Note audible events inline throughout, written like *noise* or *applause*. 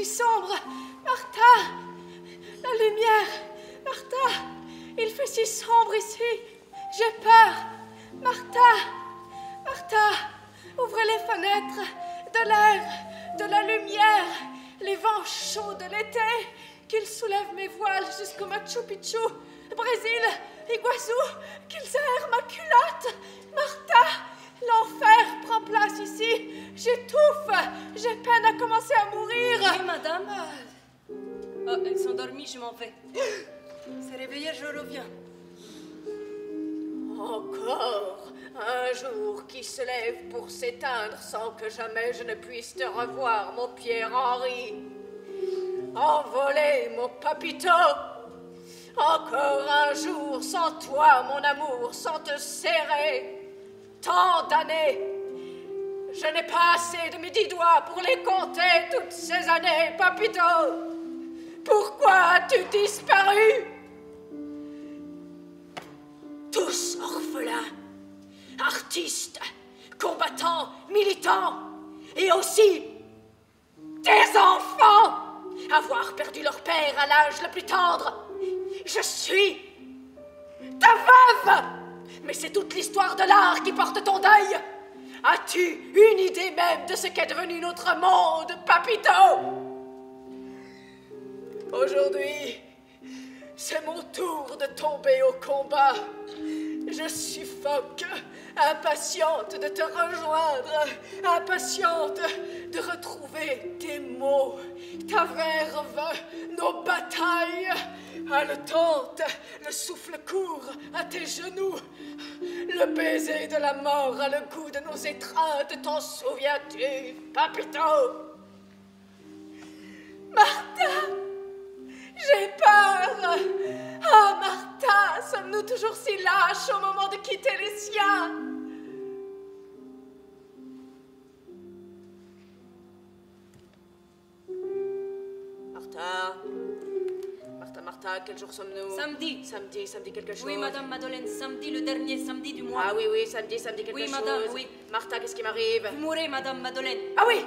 chambre. Martha La lumière Martha Il fait si sombre ici. J'ai peur. Martha Martha Ouvrez les fenêtres. De l'air, de la lumière, les vents chauds de l'été. Qu'ils soulèvent mes voiles jusqu'au Machu Picchu. Jamais je ne puisse te revoir, mon Pierre-Henri. Envolé, mon papito. Encore un jour sans toi, mon amour, sans te serrer tant d'années. Je n'ai pas assez de mes dix doigts pour les compter toutes ces années, papito. Pourquoi as-tu disparu? Tous orphelins, artistes, combattants, militants, et aussi des enfants, avoir perdu leur père à l'âge le plus tendre. Je suis ta veuve mais c'est toute l'histoire de l'art qui porte ton deuil. As-tu une idée même de ce qu'est devenu notre monde, Papito? Aujourd'hui, c'est mon tour de tomber au combat. Je suffoque, impatiente de te rejoindre, impatiente de retrouver tes mots, ta verve, nos batailles, haletante, le souffle court à tes genoux, le baiser de la mort a le goût de nos étreintes, t'en souviens-tu, papito? Martha J'ai peur Ah, Martha, sommes-nous toujours si lâches au moment de quitter les siens? Martha Martha, Martha, quel jour sommes-nous? Samedi. Samedi, samedi quelque chose Oui, Madame Madeleine, samedi, le dernier samedi du mois. Ah oui, oui, samedi, samedi quelque Oui, chose. madame, oui. Martha, qu'est-ce qui m'arrive? Vous mourrez, Madame Madeleine. Ah oui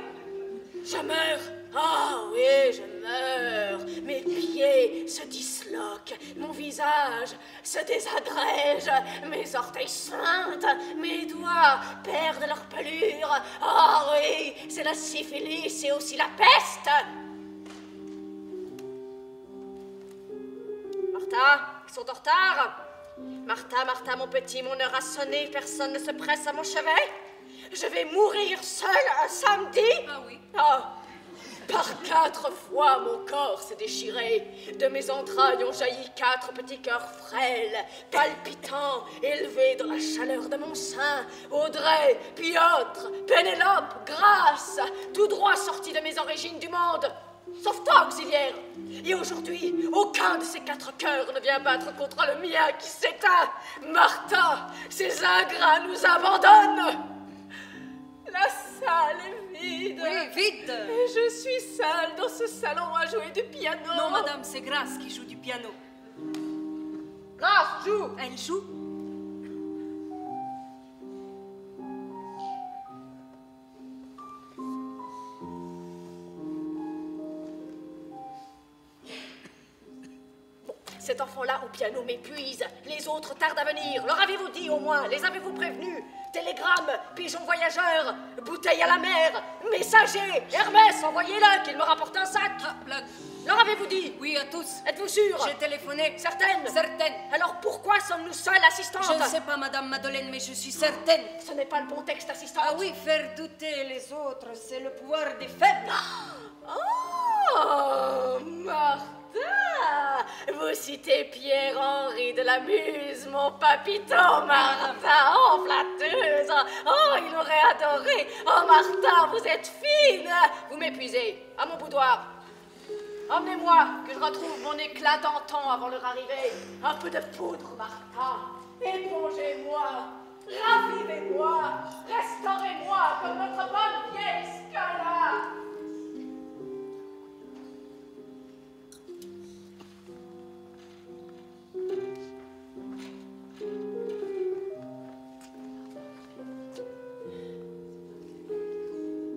Je meurs. Ah oui, je meurs. Mes pieds se disloquent, mon visage se désagrège, mes orteils suintent, mes doigts perdent leur pelure. Ah oui, c'est la syphilis et aussi la peste. Martha, ils sont en retard. Martha, Martha, mon petit, mon heure a sonné, personne ne se presse à mon chevet. Je vais mourir seule un samedi? Ah oui. Ah, par quatre fois, mon corps s'est déchiré. De mes entrailles ont jailli quatre petits cœurs frêles, palpitants, élevés dans la chaleur de mon sein. Audrey, Piotr, Pénélope, Grâce, tout droit sortis de mes origines du monde. Sauf toi, auxiliaire. Et aujourd'hui, aucun de ces quatre cœurs ne vient battre contre le mien qui s'éteint. Martha, ces ingrats nous abandonnent. La salle est vide. Oui, vite. Et je suis seule dans ce salon à jouer du piano. Non, Madame, c'est Grâce qui joue du piano. Grâce, joue. Elle joue Cet enfant-là au piano m'épuise. Les autres tardent à venir. Leur avez-vous dit au moins? Les avez-vous prévenus? Télégramme, pigeon voyageur, bouteille à la mer, messager, Hermès, envoyez-le qu'il me rapporte un sac. Ah. Leur avez-vous dit? Oui, à tous. Êtes-vous sûr? J'ai téléphoné. Certaine Certaine. Alors pourquoi sommes-nous seuls, assistante Je ne sais pas, Madame Madeleine, mais je suis certaine. Ce n'est pas le bon texte, assistante. Ah oui, faire douter les autres, c'est le pouvoir des faibles. Oh, Martha Vous citez Pierre-Henri de la Muse, mon papito, Martha Oh, flatteuse Oh, il aurait adoré Oh, Martha, vous êtes fine Vous m'épuisez. À mon boudoir. Emmenez-moi, que je retrouve mon éclat d'antan avant leur arrivée. Un peu de poudre, Martha. Épongez-moi. Ravivez-moi. Restaurez-moi comme notre bonne vieille Scala.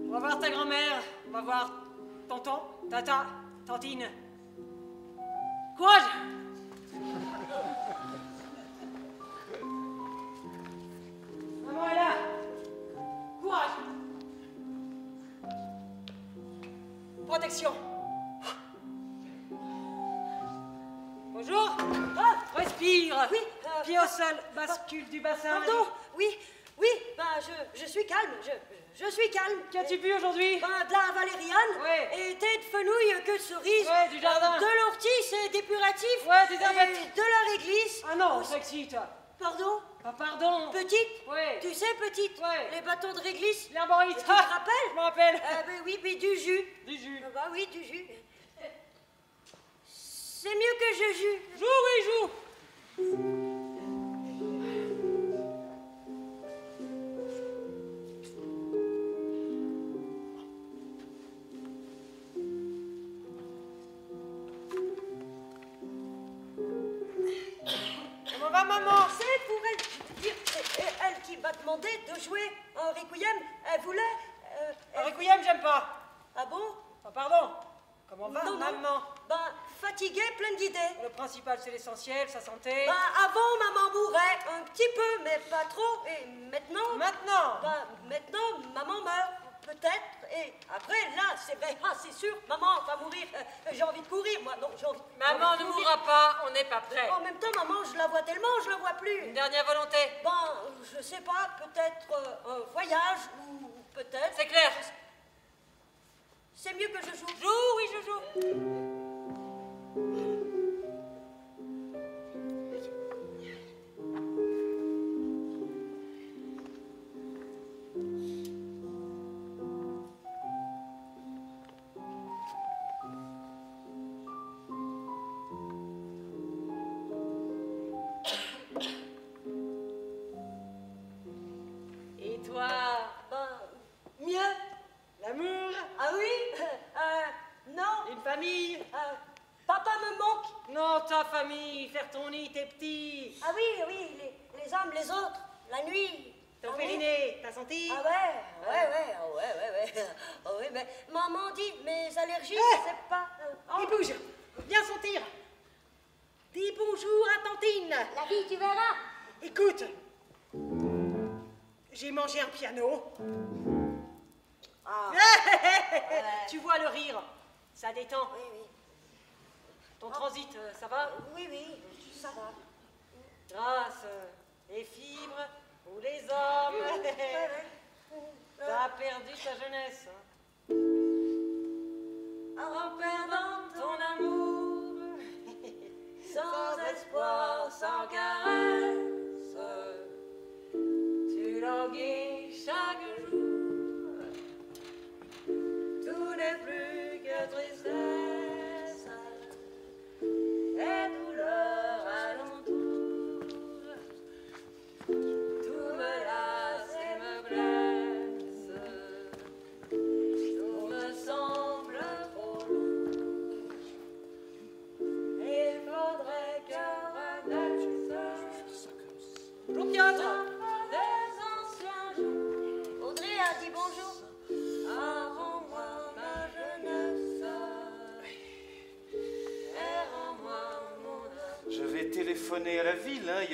On va voir ta grand-mère, on va voir tonton, tata. Tantine. Courage Maman est là Courage Protection Bonjour Ah, Respire oui, euh, Pied au sol, bascule du bassin. Pardon, oui, oui, ben je, je suis calme, je, je suis calme. Qu'as-tu bu aujourd'hui? Ben, de la valériane Ouais. et thé de fenouil, queue de cerise, Ouais, du jardin. de l'ortie, et des puratifs, Ouais, des et de la réglisse. Ah non, sexy, toi Pardon? Ah, pardon Petite? Ouais. Tu sais, petite Ouais. Les bâtons de réglisse L'herborite Tu te rappelles? *laughs* Je me rappelle Euh, ben oui, puis du jus. Du jus. Ah bah oui, du jus. C'est mieux que je jus. Joue, oui, joue Le principal, c'est l'essentiel, sa santé. Ben, avant, maman bourrait un petit peu, mais pas trop. Et maintenant. Maintenant Ben, maintenant, maman meurt. Peut-être. Et après, là, c'est vrai. Ah, c'est sûr, maman va mourir. Euh, j'ai envie de courir, moi. Non, j'ai envie. Maman envie ne courir. mourra pas, on n'est pas prêt. En même temps, maman, je la vois tellement, je la vois plus. Une dernière volonté. Ben, je sais pas, peut-être euh, un voyage ou peut-être. C'est clair. C'est mieux que je joue. Joue, oui, je joue.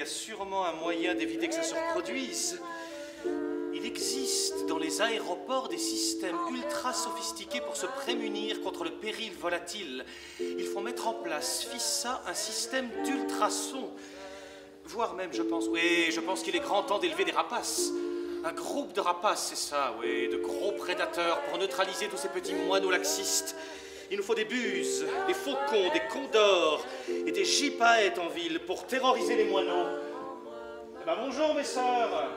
A sûrement un moyen d'éviter que ça se reproduise. Il existe dans les aéroports des systèmes ultra sophistiqués pour se prémunir contre le péril volatile. Ils font mettre en place, FISA, un système d'ultrasons. Voire même, je pense, oui, je pense qu'il est grand temps d'élever des rapaces. Un groupe de rapaces, c'est ça, oui, de gros prédateurs pour neutraliser tous ces petits moineaux laxistes. Il nous faut des buses, des faucons, des condors et des gypaètes en ville pour terroriser les moineaux. Eh ben bonjour mes sœurs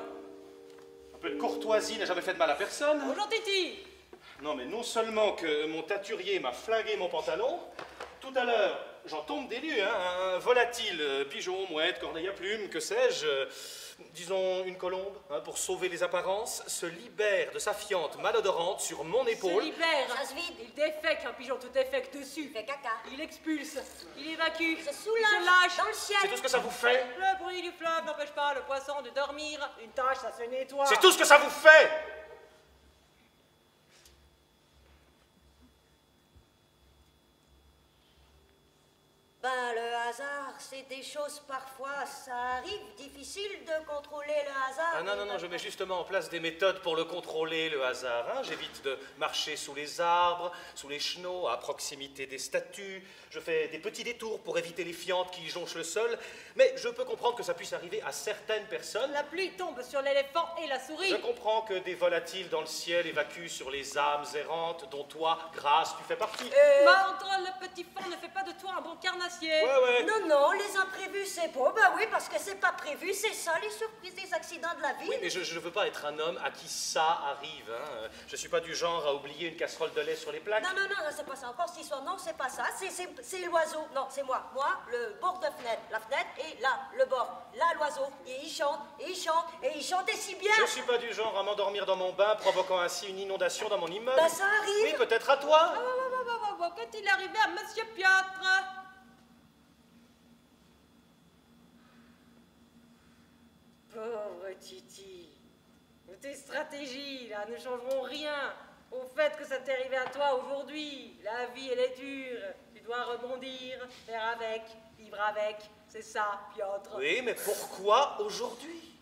Un peu de courtoisie n'a jamais fait de mal à personne. Bonjour Titi Non mais non seulement que mon teinturier m'a flingué mon pantalon, tout à l'heure, j'en tombe des nues, hein, un volatile, euh, pigeon, mouette, corneille à plumes, que sais-je, euh, disons une colombe, hein, pour sauver les apparences, se libère de sa fiente malodorante sur mon Se épaule. libère Ça se vide. Il défèque un pigeon tout défèque dessus Il fait caca. Il expulse Il évacue Se Il soulage se lâche dans le ciel. C'est tout ce que ça vous fait Le bruit du fleuve n'empêche pas le poisson de dormir. Une tâche, ça se nettoie. C'est tout ce que ça vous fait Ben, le hasard, c'est des choses parfois, ça arrive, difficile de contrôler le hasard. Ah non, non, non, je mets justement en place des méthodes pour le contrôler, le hasard. hein. J'évite de marcher sous les arbres, sous les chenaux, à proximité des statues. Je fais des petits détours pour éviter les fientes qui jonchent le sol. Mais je peux comprendre que ça puisse arriver à certaines personnes. La pluie tombe sur l'éléphant et la souris. Je comprends que des volatiles dans le ciel évacuent sur les âmes errantes dont toi, Grâce, tu fais partie. Montre, le petit fond ne fait pas de toi un bon carnassier. Ouais, ouais. Non, non, les imprévus, c'est beau. Ben oui, parce que c'est pas prévu, c'est ça, les surprises, les accidents de la vie. Oui, mais je ne veux pas être un homme à qui ça arrive. Hein. Je suis pas du genre à oublier une casserole de lait sur les plaques. Non, non, non, non, c'est pas ça. Encore cette histoire. Non, c'est pas ça. C'est- l'oiseau. Non, c'est moi. Moi, le bord de fenêtre. La fenêtre et là, le bord. Là, l'oiseau. Et il chante, et il chante, et il chantait si bien. Je suis pas du genre à m'endormir dans mon bain, provoquant ainsi une inondation dans mon immeuble. Ben, ça arrive. Oui, peut-être à toi. Ah, bah, bah, bah, bah, bah, Qu'est-il arrivé à Monsieur Piotr Pauvre Titi, tes stratégies là ne changeront rien au fait que ça t'est arrivé à toi aujourd'hui. La vie elle est dure, tu dois rebondir, faire avec, vivre avec, c'est ça, Piotr. Oui, mais pourquoi aujourd'hui?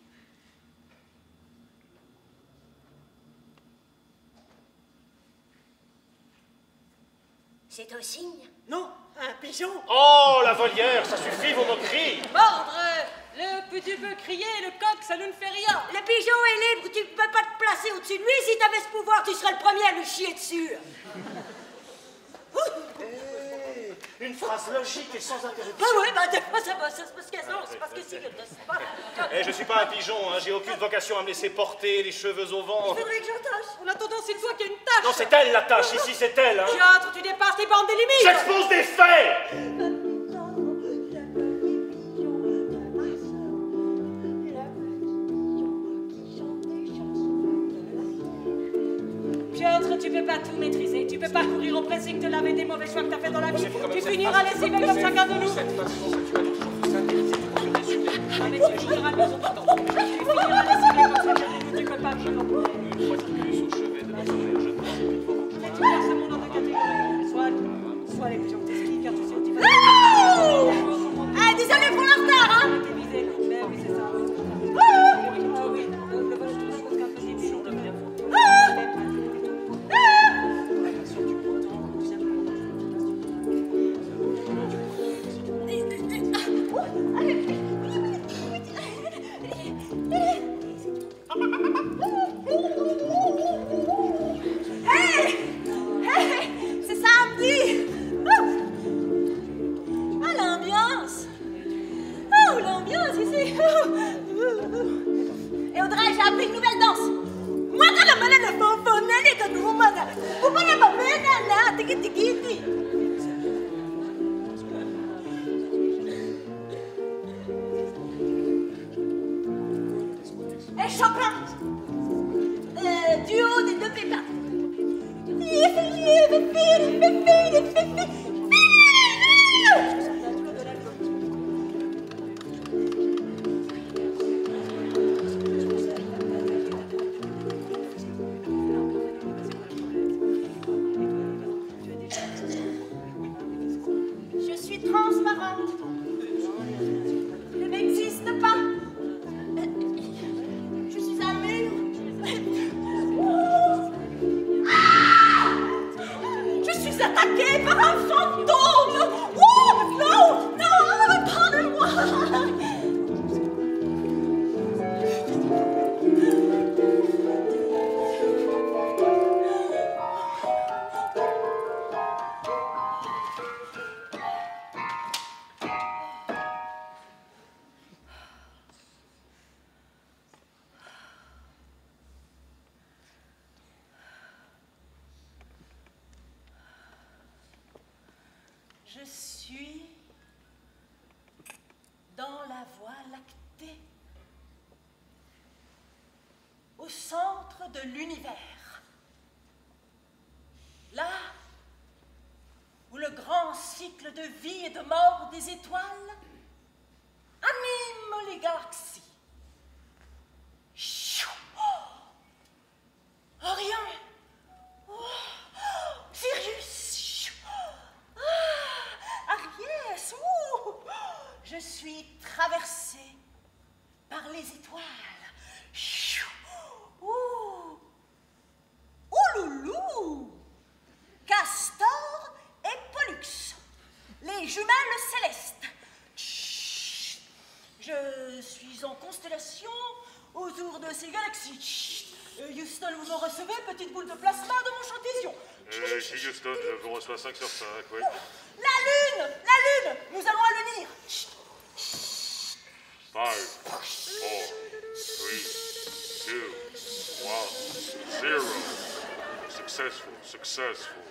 C'est un signe? Non, un pigeon. Oh, la volière, ça suffit vos moqueries Mordre Le tu peux crier, le coq ça ne fait rien. Le pigeon est libre, tu ne peux pas te placer au-dessus de lui. Si tu avais ce pouvoir, tu serais le premier à lui chier dessus. *laughs* Une phrase logique et sans Ah interruption. oui, ben, des fois, ça va, c'est parce que non, c'est parce que si, c'est pas. Eh, je suis pas un pigeon, hein. j'ai aucune vocation à me laisser porter les cheveux au vent. Il faudrait que j'entache. En attendant, c'est toi qui as une tâche. Non, c'est elle la tâche, ici c'est elle. Hein. Piotr, tu dépasses les bornes des limites. J'expose des faits peux pas tout maîtriser. Tu peux pas courir au pressing de laver des mauvais choix que t'as fait dans la vie. Tu finiras lessivé comme chacun de nous. Ah, mais tu finiras le Tu finiras Je suis dans la voie lactée, au centre de l'univers. Là où le grand cycle de vie et de mort des étoiles anime les galaxies. Chou Oh Orion Oh Sirius Chou Ah Ariès Ouh traversée par les étoiles. Ouh, Ouh loulou Castor et Pollux, les jumelles célestes. Chut. Je suis en constellation autour de ces galaxies. Euh, Houston, vous me recevez, petite boule de plasma de mon chantillion. Euh, ici Houston, je vous reçois 5 sur 5, oui. La lune La lune Nous allons à l'unir 5, 4, 3, 2, 1, 0. Successful, successful.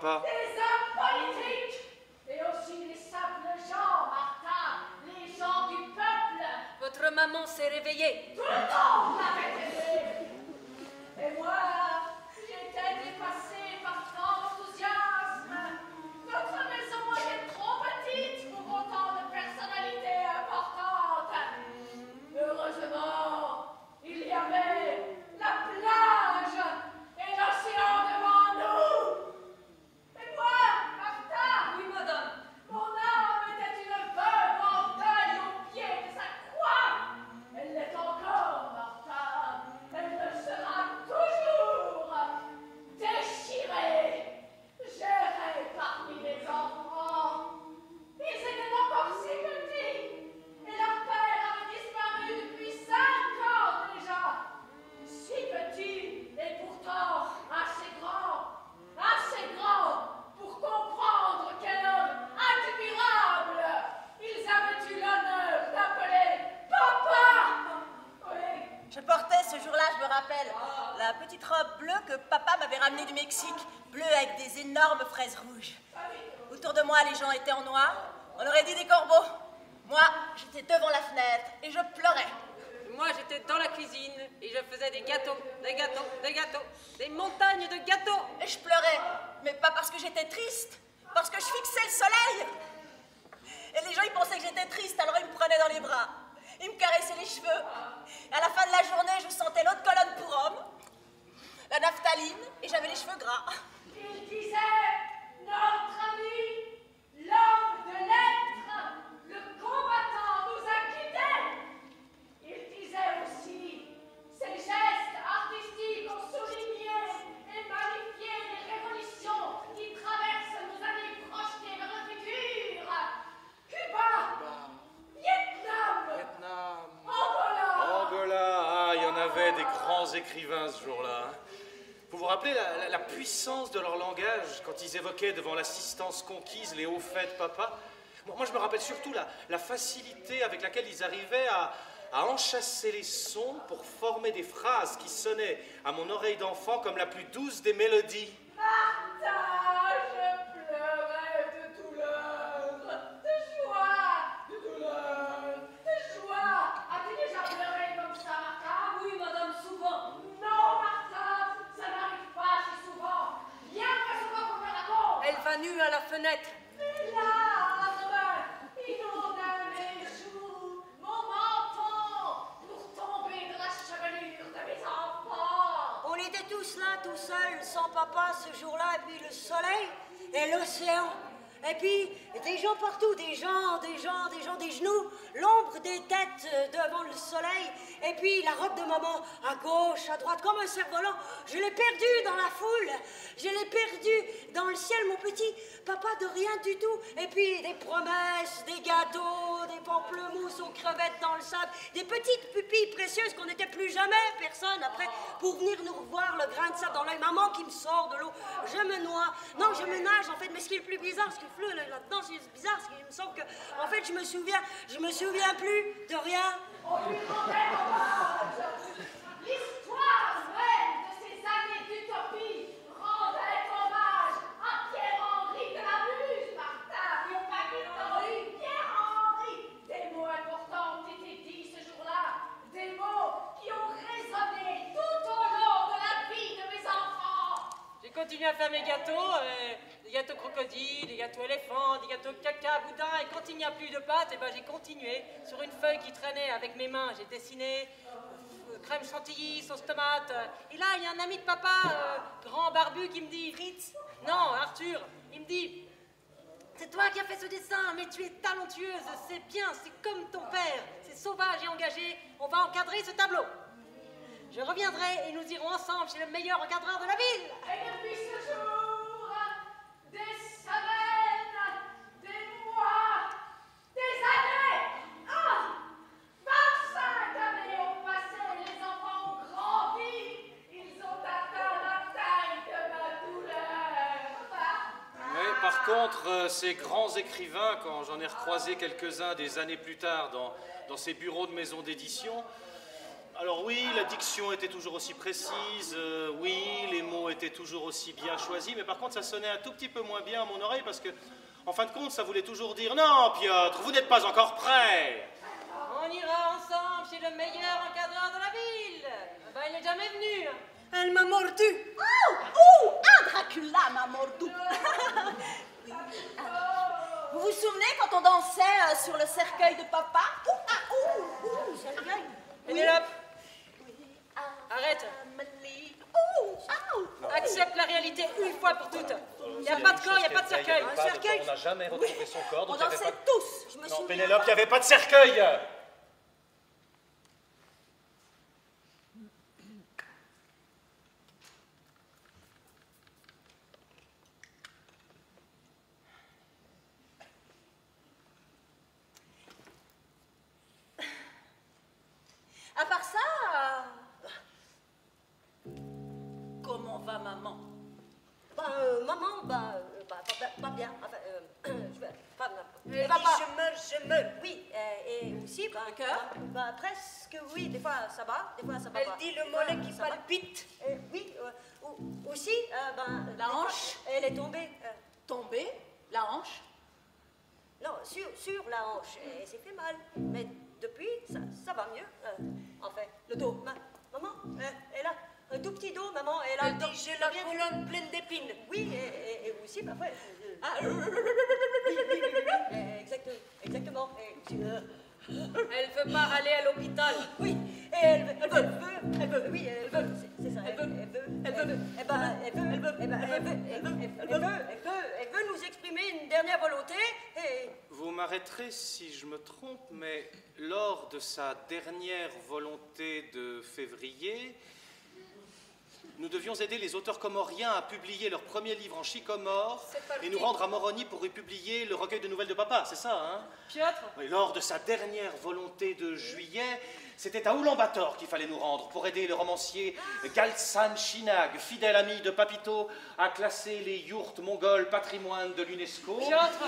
Papa. Ramenée du Mexique, bleue avec des énormes fraises rouges. Autour de moi, les gens étaient en noir. On aurait dit des corbeaux. Moi, j'étais devant la fenêtre et je pleurais. Moi, j'étais dans la cuisine et je faisais des gâteaux, des gâteaux, des gâteaux, des montagnes de gâteaux. Et je pleurais, mais pas parce que j'étais triste, parce que je fixais le soleil. Et les gens, ils pensaient que j'étais triste, alors ils me prenaient dans les bras. Ils me caressaient les cheveux. À la fin de la journée, je sentais l'autre colonne pour homme, la naphtaline, et j'avais les cheveux gras. il disait notre ami, l'homme de lettres, le combattant nous a quittés. Il disait aussi ces gestes artistiques ont souligné et magnifié les révolutions qui traversent nos années projetées vers le futur. Cuba, Vietnam, Angola. Angola, ah, il y en avait des grands écrivains ce jour-là. hein. Vous vous rappelez la, la- la puissance de leur langage quand ils évoquaient devant l'assistance conquise les hauts faits de papa moi, je me rappelle surtout la, la facilité avec laquelle ils arrivaient à, à enchasser les sons pour former des phrases qui sonnaient à mon oreille d'enfant comme la plus douce des mélodies. Martha, je pleurais de douleur, de joie, de douleur, de joie. As-tu déjà pleuré comme ça, Martha Oui, madame, souvent. Non, Martha, ça n'arrive pas si souvent. Bien très souvent pour faire l'amour. Elle va nue à la fenêtre. Mes larmes inondent mes joues, mon menton, pour tomber de la chevelure de mes enfants. On était tous là, tout seuls, sans papa ce jour-là, et puis le soleil et l'océan. Et puis des gens partout, des gens, des gens, des gens, des genoux, l'ombre des têtes devant le soleil, et puis la robe de maman à gauche, à droite, comme un cerf-volant. Je l'ai perdu dans la foule, je l'ai perdu dans le ciel, mon petit, papa de rien du tout. Et puis des promesses, des gâteaux, des pamplemousses aux crevettes dans le sable, des petites pupilles précieuses qu'on n'était plus jamais personne après pour venir nous revoir le grain de sable dans l'œil. Maman qui me sort de l'eau, je me noie. Non, je me nage en fait, mais ce qui est le plus bizarre, ce qui flou là-dedans, c'est bizarre, ce qui me semble que, en fait, je me souviens, je me souviens plus de rien. L'histoire même de ces années d'utopie rendait hommage à Pierre-Henri de la Muse, Martha, et au Paquet Pierre-Henri. Des mots importants ont été dits ce jour-là, des mots qui ont résonné tout au long de la vie de mes enfants. J'ai continué à faire mes gâteaux, euh, des gâteaux crocodiles, des gâteaux éléphants, des gâteaux caca, boudin, et quand il n'y a plus de pâte, et ben j'ai continué. Sur une feuille qui traînait avec mes mains, j'ai dessiné euh, crème chantilly, sauce tomate. Et là, il y a un ami de papa, euh, grand barbu, qui me dit Fritz, non, Arthur, il me dit c'est toi qui as fait ce dessin, mais tu es talentueuse, c'est bien, c'est comme ton père, c'est sauvage et engagé, on va encadrer ce tableau. Je reviendrai et nous irons ensemble chez le meilleur encadreur de la ville. Et depuis ce jour, des semaines, des mois, des années, ah, 25 années ont passé, les enfants ont grandi, ils ont atteint la taille de ma douleur. Mais par contre, euh, ces grands écrivains, quand j'en ai recroisé quelques-uns des années plus tard dans, dans ces bureaux de maisons d'édition, alors oui, la diction était toujours aussi précise, euh, oui, les mots étaient toujours aussi bien choisis, mais par contre, ça sonnait un tout petit peu moins bien à mon oreille parce que, en fin de compte, ça voulait toujours dire Non, Piotr, vous n'êtes pas encore prêt. On ira ensemble chez le meilleur encadreur de la ville. Ah bah, il n'est jamais venu. Elle m'a mordu. Oh, oh, un Dracula m'a mordu. *laughs* Vous vous souvenez quand on dansait euh, sur le cercueil de papa? Ouh, ah, ouh, ouh, cercueil. Pénélope, arrête. Ouh, ah, Accepte la réalité une fois pour toutes. Il n'y a pas de corps, il n'y a pas de cercueil. Un cercueil. On n'a jamais retrouvé son corps, On dansait pas... tous. Je me Non, souviens. Pénélope, il n'y avait pas de cercueil sur, la hanche, et c'est fait mal. Mais depuis, ça, ça va mieux. euh, en fait, le dos. Ma- maman, euh, elle a un tout petit dos, maman. Elle a dit, j'ai la colonne pleine d'épines. Oui, et, et- et aussi, parfois. euh, Ah, oui, oui, oui, oui, oui, euh, exact- exactement. Et euh, Elle veut pas aller à l'hôpital. oui, et elle veut, elle veut, elle veut, elle veut, oui, elle veut, c'est- ça. Elle veut, elle veut, elle veut, eh ben, elle veut, elle veut, eh ben, elle veut, elle veut, elle veut, elle veut, elle veut nous exprimer une dernière volonté et. Vous m'arrêterez si je me trompe, mais lors de sa dernière volonté de février, nous devions aider les auteurs comoriens à publier leur premier livre en chicomore et nous rendre à Moroni pour y publier le recueil de nouvelles de papa, c'est ça, hein? Piotr, Et lors de sa dernière volonté de juillet, c'était à Oulan-Bator qu'il fallait nous rendre pour aider le romancier Galsan Chinag, fidèle ami de Papito, à classer les yourtes mongols patrimoine de l'UNESCO.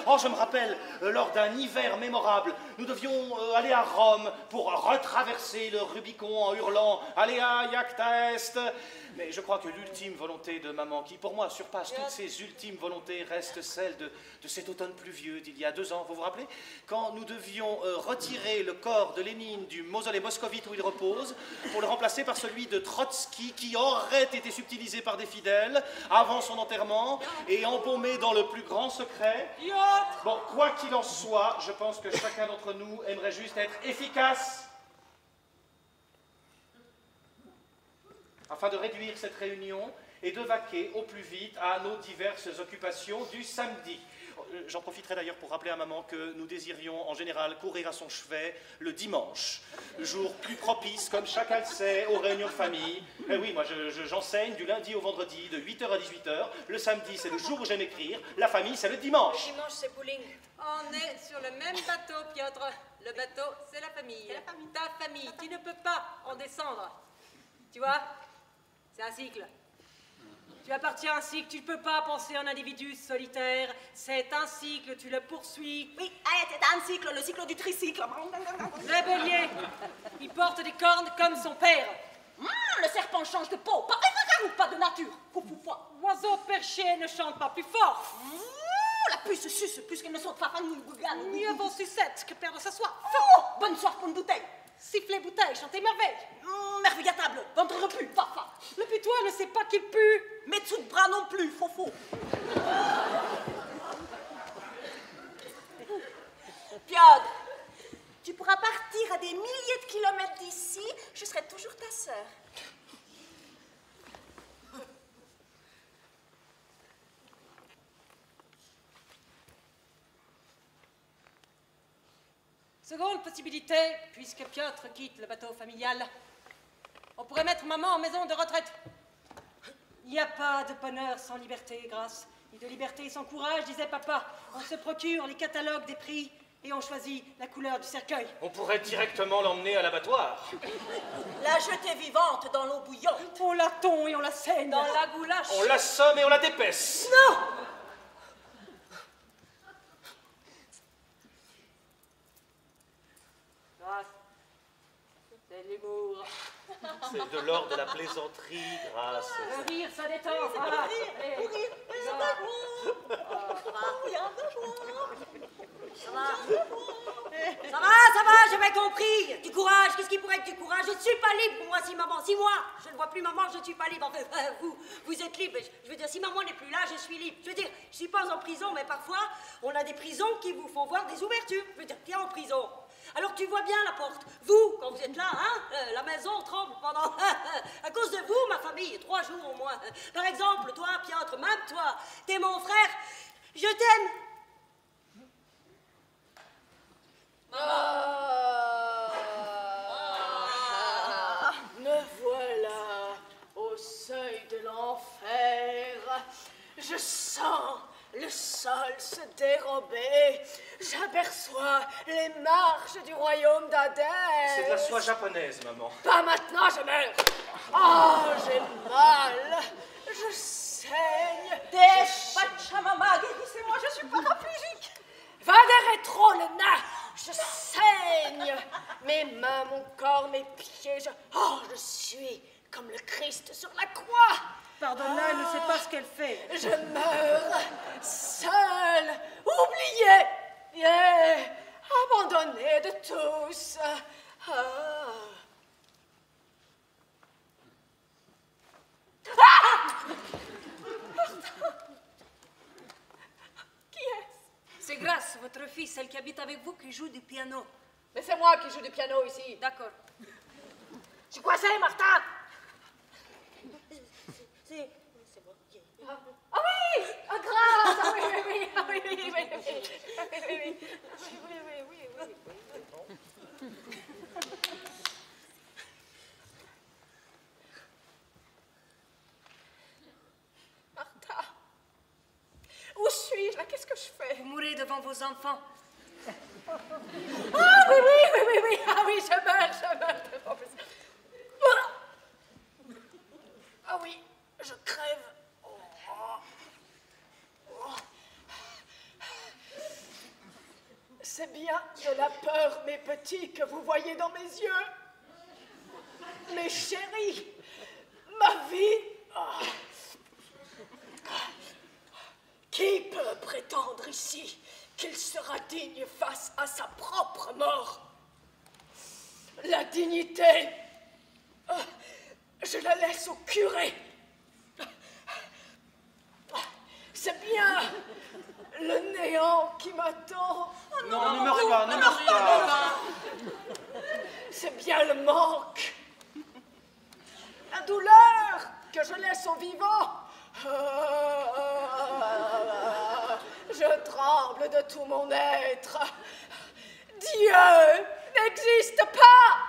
Oh, je me rappelle, euh, lors d'un hiver mémorable, nous devions euh, aller à Rome pour retraverser le Rubicon en hurlant Alea Iacta Est. Mais je crois que l'ultime volonté de maman, qui pour moi surpasse toutes ces ultimes volontés, reste celle de, de cet automne pluvieux d'il y a deux ans. Vous vous rappelez? Quand nous devions euh, retirer le corps de Lénine du mausolée moscovite où il repose pour le remplacer par celui de Trotsky qui aurait été subtilisé par des fidèles avant son enterrement et embaumé dans le plus grand secret. Bon, quoi qu'il en soit, je pense que chacun d'entre nous aimerait juste être efficace afin de réduire cette réunion et de vaquer au plus vite à nos diverses occupations du samedi. Euh, J'en profiterai d'ailleurs pour rappeler à maman que nous désirions en général courir à son chevet le dimanche, jour plus propice, comme chacun le sait, aux réunions de famille. Eh oui, moi je- je- j'enseigne du lundi au vendredi de 8h à 18h. Le samedi, c'est le jour où j'aime écrire. La famille, c'est le dimanche. Dimanche, c'est bowling. On est sur le même bateau, Piotr. Le bateau, c'est la famille. Ta famille. Tu ne peux pas en descendre. Tu vois? C'est un cycle. Tu appartiens à un cycle, tu ne peux pas penser à un individu solitaire. C'est un cycle, tu le poursuis. Oui, c'est un cycle, le cycle du tricycle. *laughs* Le bélier, il porte des cornes comme son père. Hum, le serpent change de peau. Pas pas de nature. L'oiseau perché ne chante pas plus fort. La puce suce plus qu'elle ne saute pas. Mieux vaut sucette que perdre sa soif. Oh, bonne soif pour une bouteille. Siffler bouteille, chanter merveille. Hum, merveille à table, ventre repu, fa, fa. Le putois ne sait pas qu'il pue. Mais dessous de bras non plus, faux, faux. Piotr, tu pourras partir à des milliers de kilomètres d'ici, je serai toujours ta sœur. Seconde possibilité, puisque Piotr quitte le bateau familial, on pourrait mettre maman en maison de retraite. Il n'y a pas de bonheur sans liberté et grâce, ni de liberté sans courage, disait papa. On se procure les catalogues des prix et on choisit la couleur du cercueil. On pourrait directement l'emmener à l'abattoir. *laughs* La jeter vivante dans l'eau bouillante. On la tond et on la saigne. Dans la goulache. On l'assomme et on la dépaisse. Non Grâce, c'est de l'humour. *laughs* C'est de l'ordre de la plaisanterie, grâce. Le rire, ça détend. Voilà. Allez. Oui, c'est d'amour. Regarde Ça va Ça va, ça va, j'avais compris. Du courage, qu'est-ce qui pourrait être du courage? Je ne suis pas libre, moi, si maman, si moi, je ne vois plus maman, je ne suis pas libre. Enfin, euh, vous, vous êtes libre. Je- veux dire, si maman n'est plus là, je suis libre. Je veux dire, je suis pas en prison, mais parfois, on a des prisons qui vous font voir des ouvertures. Je veux dire, t'es en prison. Alors tu vois bien la porte. Vous, quand vous êtes là, hein, euh, la maison tremble pendant... *laughs* à cause de vous, ma famille, trois jours au moins. Par exemple, toi, Piotr, même toi, t'es mon frère. Je t'aime. Ah, se dérober. J'aperçois les marches du royaume d'Hadès. C'est de la soie japonaise, maman. Pas maintenant, je meurs. Oh, j'ai mal. Je saigne. Des Pachamama, guérissez-moi, je suis paraplégique. Va des rétro, le nain. Je saigne. Mes mains, mon corps, mes pieds. Je... Oh, je suis comme le Christ sur la croix. Pardonne-la, elle ne sait pas ce qu'elle fait. Je meurs seule, oubliée, et abandonnée de tous. Ah. Qui est-ce? C'est Grâce, votre fille, celle qui habite avec vous, qui joue du piano. Mais c'est moi qui joue du piano ici. D'accord. Je suis coincée, Martin. C'est. C'est moi. Ah oui Ah grâce Ah oui, oui, oui, ah oui, oui, oui, oui, oui, oui, oui, oui, oui, oui, oui, oui, oui. Martha, où suis-je là Qu'est-ce que je fais Vous mourrez devant vos enfants. Ah oui, oui, oui, oui, oui, ah oui, je meurs, je meurs devant Ah. Ah oui, je crève. C'est bien de la peur, mes petits, que vous voyez dans mes yeux. Mes chéris, ma vie. Qui peut prétendre ici qu'il sera digne face à sa propre mort? La dignité, je la laisse au curé. C'est bien le néant qui m'attend. Non, ne meurs pas, ne meurs pas. C'est bien le manque. La douleur que je laisse aux vivants. Je tremble de tout mon être. Dieu n'existe pas.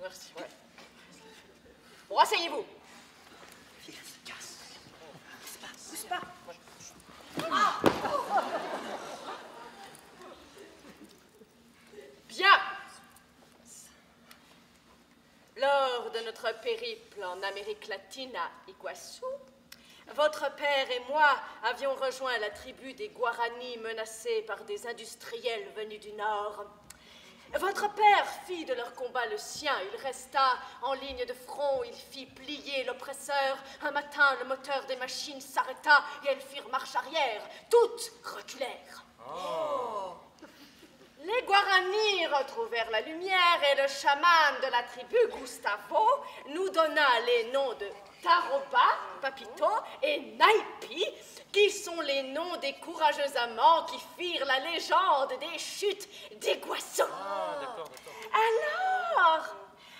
Merci. Asseyez-vous. Bien. Lors de notre périple en Amérique latine à Iguassou, votre père et moi avions rejoint la tribu des Guaranis menacés par des industriels venus du Nord. Votre père fit de leur combat le sien. Il resta en ligne de front, il fit plier l'oppresseur. Un matin, le moteur des machines s'arrêta et elles firent marche arrière. Toutes reculèrent. Les Guaranis retrouvèrent la lumière et le chaman de la tribu, Gustavo, nous donna les noms de Taroba, Papito et Naipi, qui sont les noms des courageux amants qui firent la légende des chutes d'Iguassou. Alors,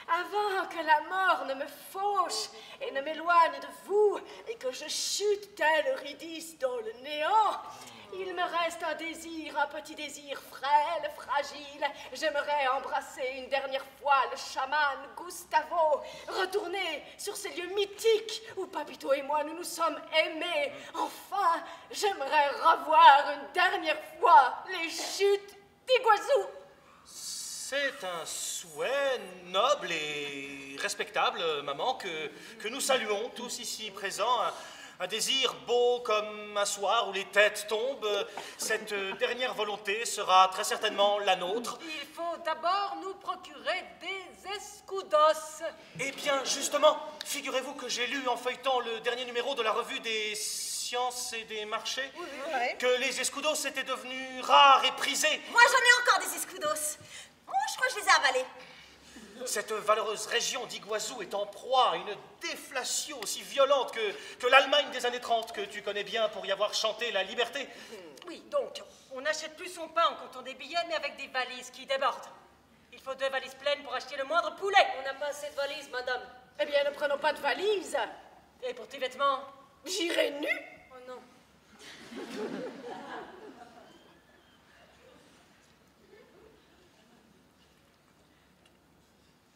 avant que la mort ne me fauche et ne m'éloigne de vous et que je chute tel Eurydice dans le néant, il me reste un désir, un petit désir frêle, fragile. J'aimerais embrasser une dernière fois le chaman Gustavo, retourner sur ces lieux mythiques où Papito et moi nous nous sommes aimés. Enfin, j'aimerais revoir une dernière fois les chutes d'Iguazu. C'est un souhait noble et respectable, maman, que, que nous saluons tous ici présents. Un, désir beau comme un soir où les têtes tombent. Cette dernière volonté sera très certainement la nôtre. Il faut d'abord nous procurer des escudos. Eh bien, justement, figurez-vous que j'ai lu en feuilletant le dernier numéro de la revue des sciences et des marchés que les escudos étaient devenus rares et prisés. Moi, j'en ai encore des escudos. Oh, je crois que je les ai avalés. Cette valeureuse région d'Iguazu est en proie à une déflation aussi violente que, que l'Allemagne des années 30, que tu connais bien pour y avoir chanté la liberté. Oui, donc, on n'achète plus son pain en comptant des billets, mais avec des valises qui débordent. Il faut deux valises pleines pour acheter le moindre poulet. On n'a pas assez de valises, madame. Eh bien, ne prenons pas de valise. Et pour tes vêtements? J'irai nu. Oh non.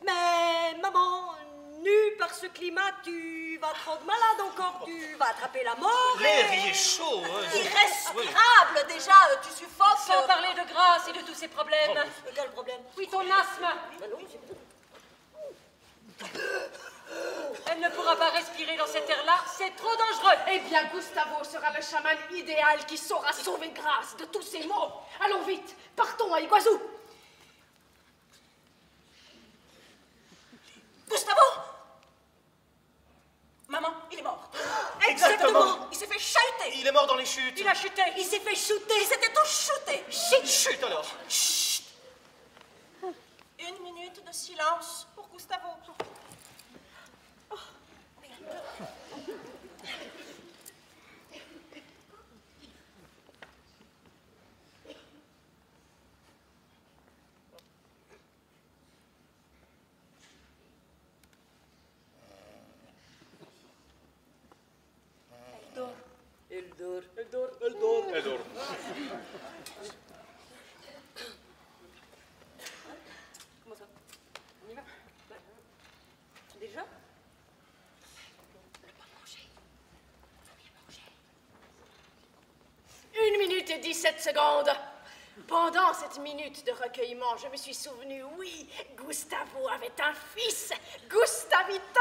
Mais maman, nue par ce climat, tu vas te rendre malade encore. Tu vas attraper la mort. L'air et- y est chaud. hein. Oui. Irrespirable, déjà, euh, tu suffoques. Sans parler de grâce et de tous ces problèmes. Euh, Quel problème? Oui, ton asthme. Ben Elle ne pourra pas respirer dans cet air-là, c'est trop dangereux. Eh bien, Gustavo sera le chaman idéal qui saura sauver Grâce de tous ces maux. Allons vite, partons à Iguazu. Gustavo Maman, il est mort. Exactement. Il s'est fait chahuter. Il est mort dans les chutes. Il a chuté. Il s'est fait shooter. Il s'était tout shooté. Chut, chut alors. Une minute de silence pour Gustavo. Eldor. Eldor. Comment ça On y va Bah, Déjà Et 17 secondes. Pendant cette minute de recueillement, je me suis souvenu, oui, Gustavo avait un fils, Gustavito,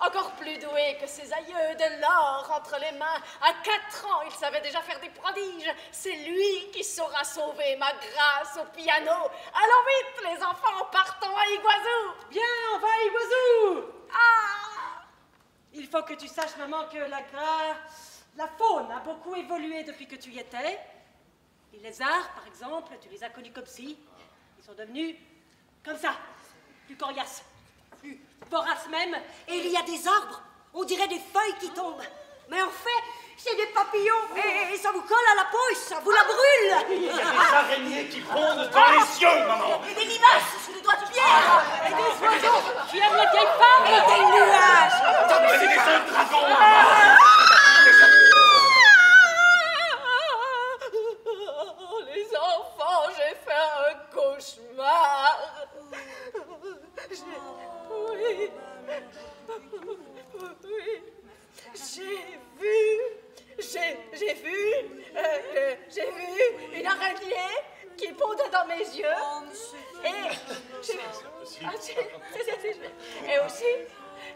encore plus doué que ses aïeux, de l'or entre les mains. À quatre ans, il savait déjà faire des prodiges. C'est lui qui saura sauver ma grâce au piano. Allons vite, les enfants, partons à Iguazu. Bien, on va à Iguazu Ah Il faut que tu saches, maman, que la, gra- la faune a beaucoup évolué depuis que tu y étais. Les lézards, par exemple, tu les as connus comme si. Ils sont devenus comme ça. Plus coriaces. Plus voraces même. Et il y a des arbres, on dirait des feuilles qui tombent. Mais en fait, C'est des papillons et ça vous colle à la peau et ça vous la brûle *laughs* Il y a des araignées qui pondent dans les yeux, maman Et des limaces sous les doigts du pied Et des oiseaux Qui aime les vieilles femmes Et des nuages C'est des œufs de dragon, maman J'ai- vu. J'ai vu. euh, euh, j'ai vu une araignée qui pondait dans mes yeux. Et. Ah, aussi,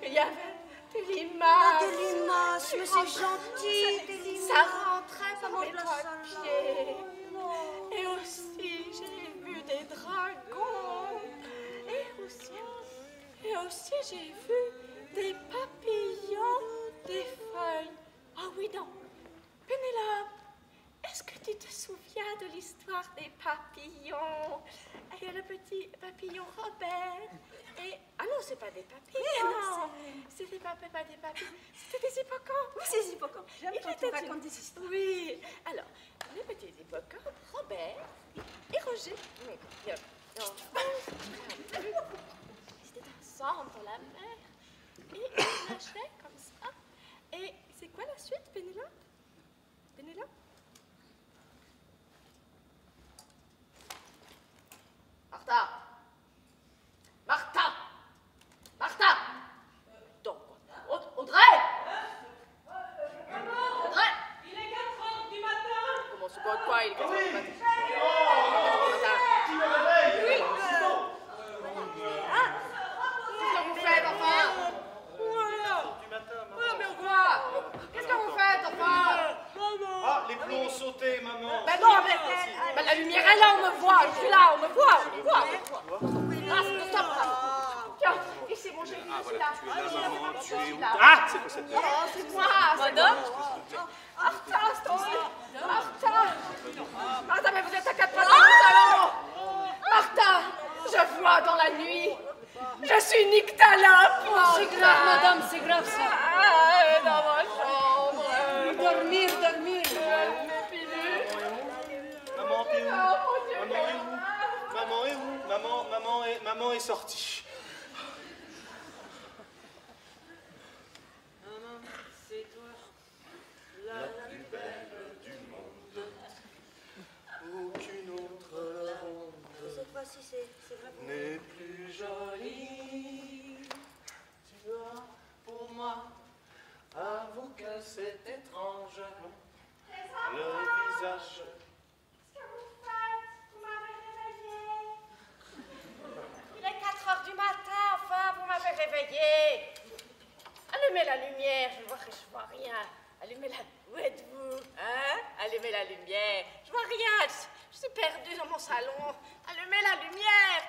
il y avait des limaces. Des limaces, mais c'est gentil, limaces Ça rentrait Ça par mes mange la doigts de salade. pied. Et aussi, j'ai vu des dragons. Et aussi, et aussi j'ai vu des papillons, des feuilles. Ah oui, non. Pénélope, est-ce que tu te souviens de l'histoire des papillons? Il y a le petit papillon Robert. Et... Ah non, c'est pas des papillons. non. C'était pas, pas des papillons. C'était des hippocampes. Oui, c'est des hippocampes. J'aime quand tu racontes des histoires. Oui. Alors, les petits hippocampes, Robert et Roger. Étaient ensemble dans la mer. Et ils nageaient comme ça. Et c'est quoi la suite, Pénélope? Pénélope? Martha! Martha! Martha! Donc, Aud- Audrey! Audrey! Il est 4 heures du matin. Comment c'est quoi, quoi? Il est 4 heures du matin. 4 heures du matin. Oui. Ah Qu'est-ce que vous faites, enfin Voilà, mais quoi Qu'est-ce que vous faites, enfin Ah, les plombs ont sauté, maman Ben non, mais, ben, la lumière est là, on me voit. Je suis là, on me voit, on me voit. on me voit. Ah, stop, stop, là. Tiens, ici, bon, j'ai vu, je suis là. Tu es là, maman, tu es où là. Ah, c'est quoi cette Oh, c'est moi, c'est moi. Martha, stop. Martha. Martha, mais vous êtes à quatre pattes dans le salon. Martha, je vois dans la nuit. Je suis Nyctalope. C'est grave, madame, c'est grave ça. Ah, dans ma chambre. Dormir, dormir. Mes pilules. Maman, est où Maman est où Maman, maman est, maman est sortie. Maman, c'est toi. La plus belle du monde. Aucune autre Cette fois-ci, c'est c'est vrai. n'est plus jolie. Tu as pour moi, avoue que c'est étrange. Le visage. Du matin, enfin, vous m'avez réveillé. Allumez la lumière, je vois, je vois rien. Allumez la... Où êtes-vous Hein? Allumez la lumière. Je vois rien. Je suis perdue dans mon salon. Allumez la lumière.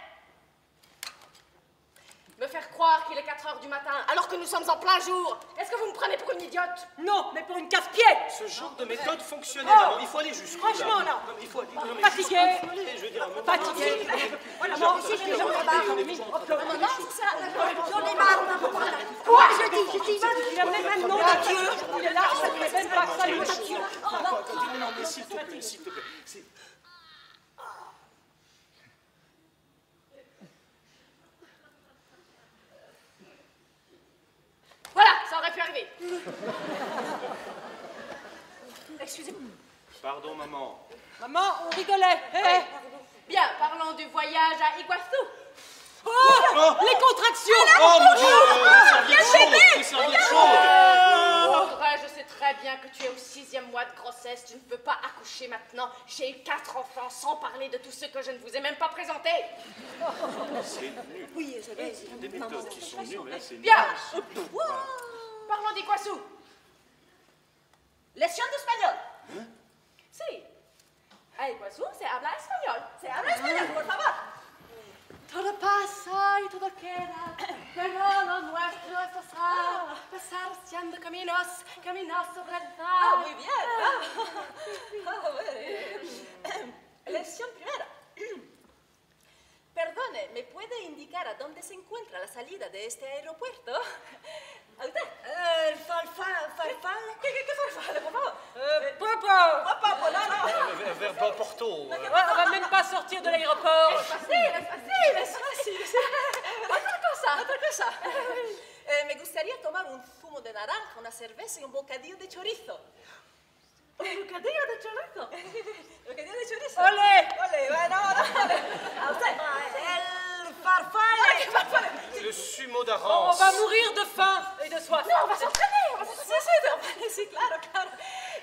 Me faire croire qu'il est 4 heures du matin alors que nous sommes en plein jour. Est-ce que vous me prenez pour une idiote Non, mais pour une casse-pied Ce genre de méthode fonctionnait, Oh. Il faut aller jusqu'où Franchement, là. Non, mais il faut aller. non, mais Fatigué. Je veux dire, Fatigué. Voilà, moi aussi, ça. J'en ai marre. Quoi Je dis, je dis, il a même un nom de Dieu. Il est là, ça ne même pas ça, non, mais s'il te plaît, s'il te plaît. C'est- Voilà, ça aurait pu arriver. Excusez-moi. Pardon, maman. Maman, on rigolait. Eh Bien, parlons du voyage à Iguazu. Oh Les contractions Oh mon dieu Des serviettes chaudes Audrey, je sais très bien que tu es au sixième mois de grossesse. Tu ne peux pas accoucher maintenant. J'ai eu quatre enfants, sans parler de tous ceux que je ne vous ai même pas présentés. C'est nul. Oui, c'est. Des méthodes qui sont nulles, là, c'est nul. Bien. Parlons d'Iguazu. Leçon d'espagnol. Si. A Iguazu, c'est habla espagnol. C'est habla espagnol, por favor. Todo pasa y todo queda, pero lo nuestro es pasar, pasar haciendo caminos, caminos sobre el mar. Ah, muy bien. Ah, bueno. Lección primera. Perdone, ¿me puede indicar a dónde se encuentra la salida de este aeropuerto? ¿A usted? il falfal, falfal. Che, che, che fai fare, papà Euh, papa Papa, voilà, là. Vers vers Porto. euh, On va même pas sortir de l'aéroport Facile, facile, es fácil. Otra cosa, otra cosa. Eh, me gustaría tomar un zumo de naranja, una cerveza y un bocadillo de chorizo. Un bocadillo de chorizo. *laughs* ¿Bocadillo de chorizo? Olé Olé, bueno, ahora. A usted. El farfal. Le sumo On d'Arance. va mourir de faim et de soif No, vas a a Sí, sí, sí, claro, claro.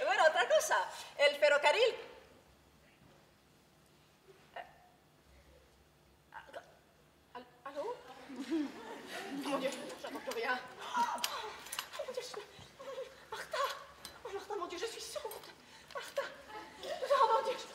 Bueno, otra cosa. El ferrocarril. Mon Dieu, je n'entends plus rien. Oh mon Dieu, je... Martha Oh Martha, mon Dieu, je suis sourde. Martha Oh mon Dieu, je...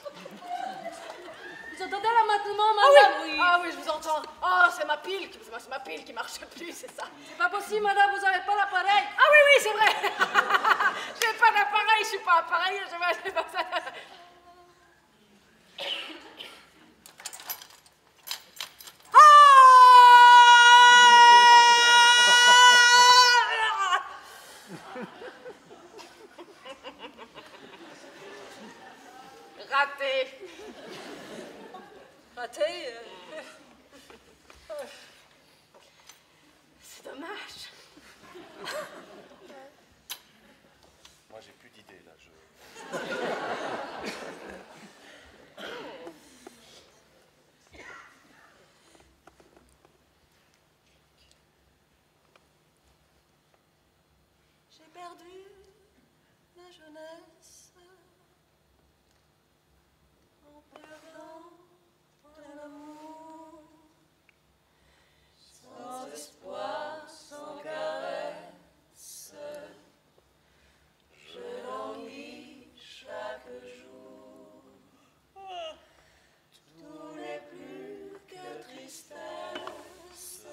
Vous entendez là maintenant, Ah madame? Oui. Ah oui, je vous entends. Oh, c'est ma pile, qui... c'est ma pile qui marche plus, c'est ça. C'est pas possible, madame, vous avez pas l'appareil. Ah oui, oui, c'est vrai *laughs* J'ai pas d'appareil, je suis pas appareil, je vais... pas ça. Raté Raté. euh, C'est dommage. Moi, j'ai plus d'idées là. Je... J'ai perdu la jeunesse en perdant un amour sans espoir, sans caresse. Je languis chaque jour. Tout n'est plus que tristesse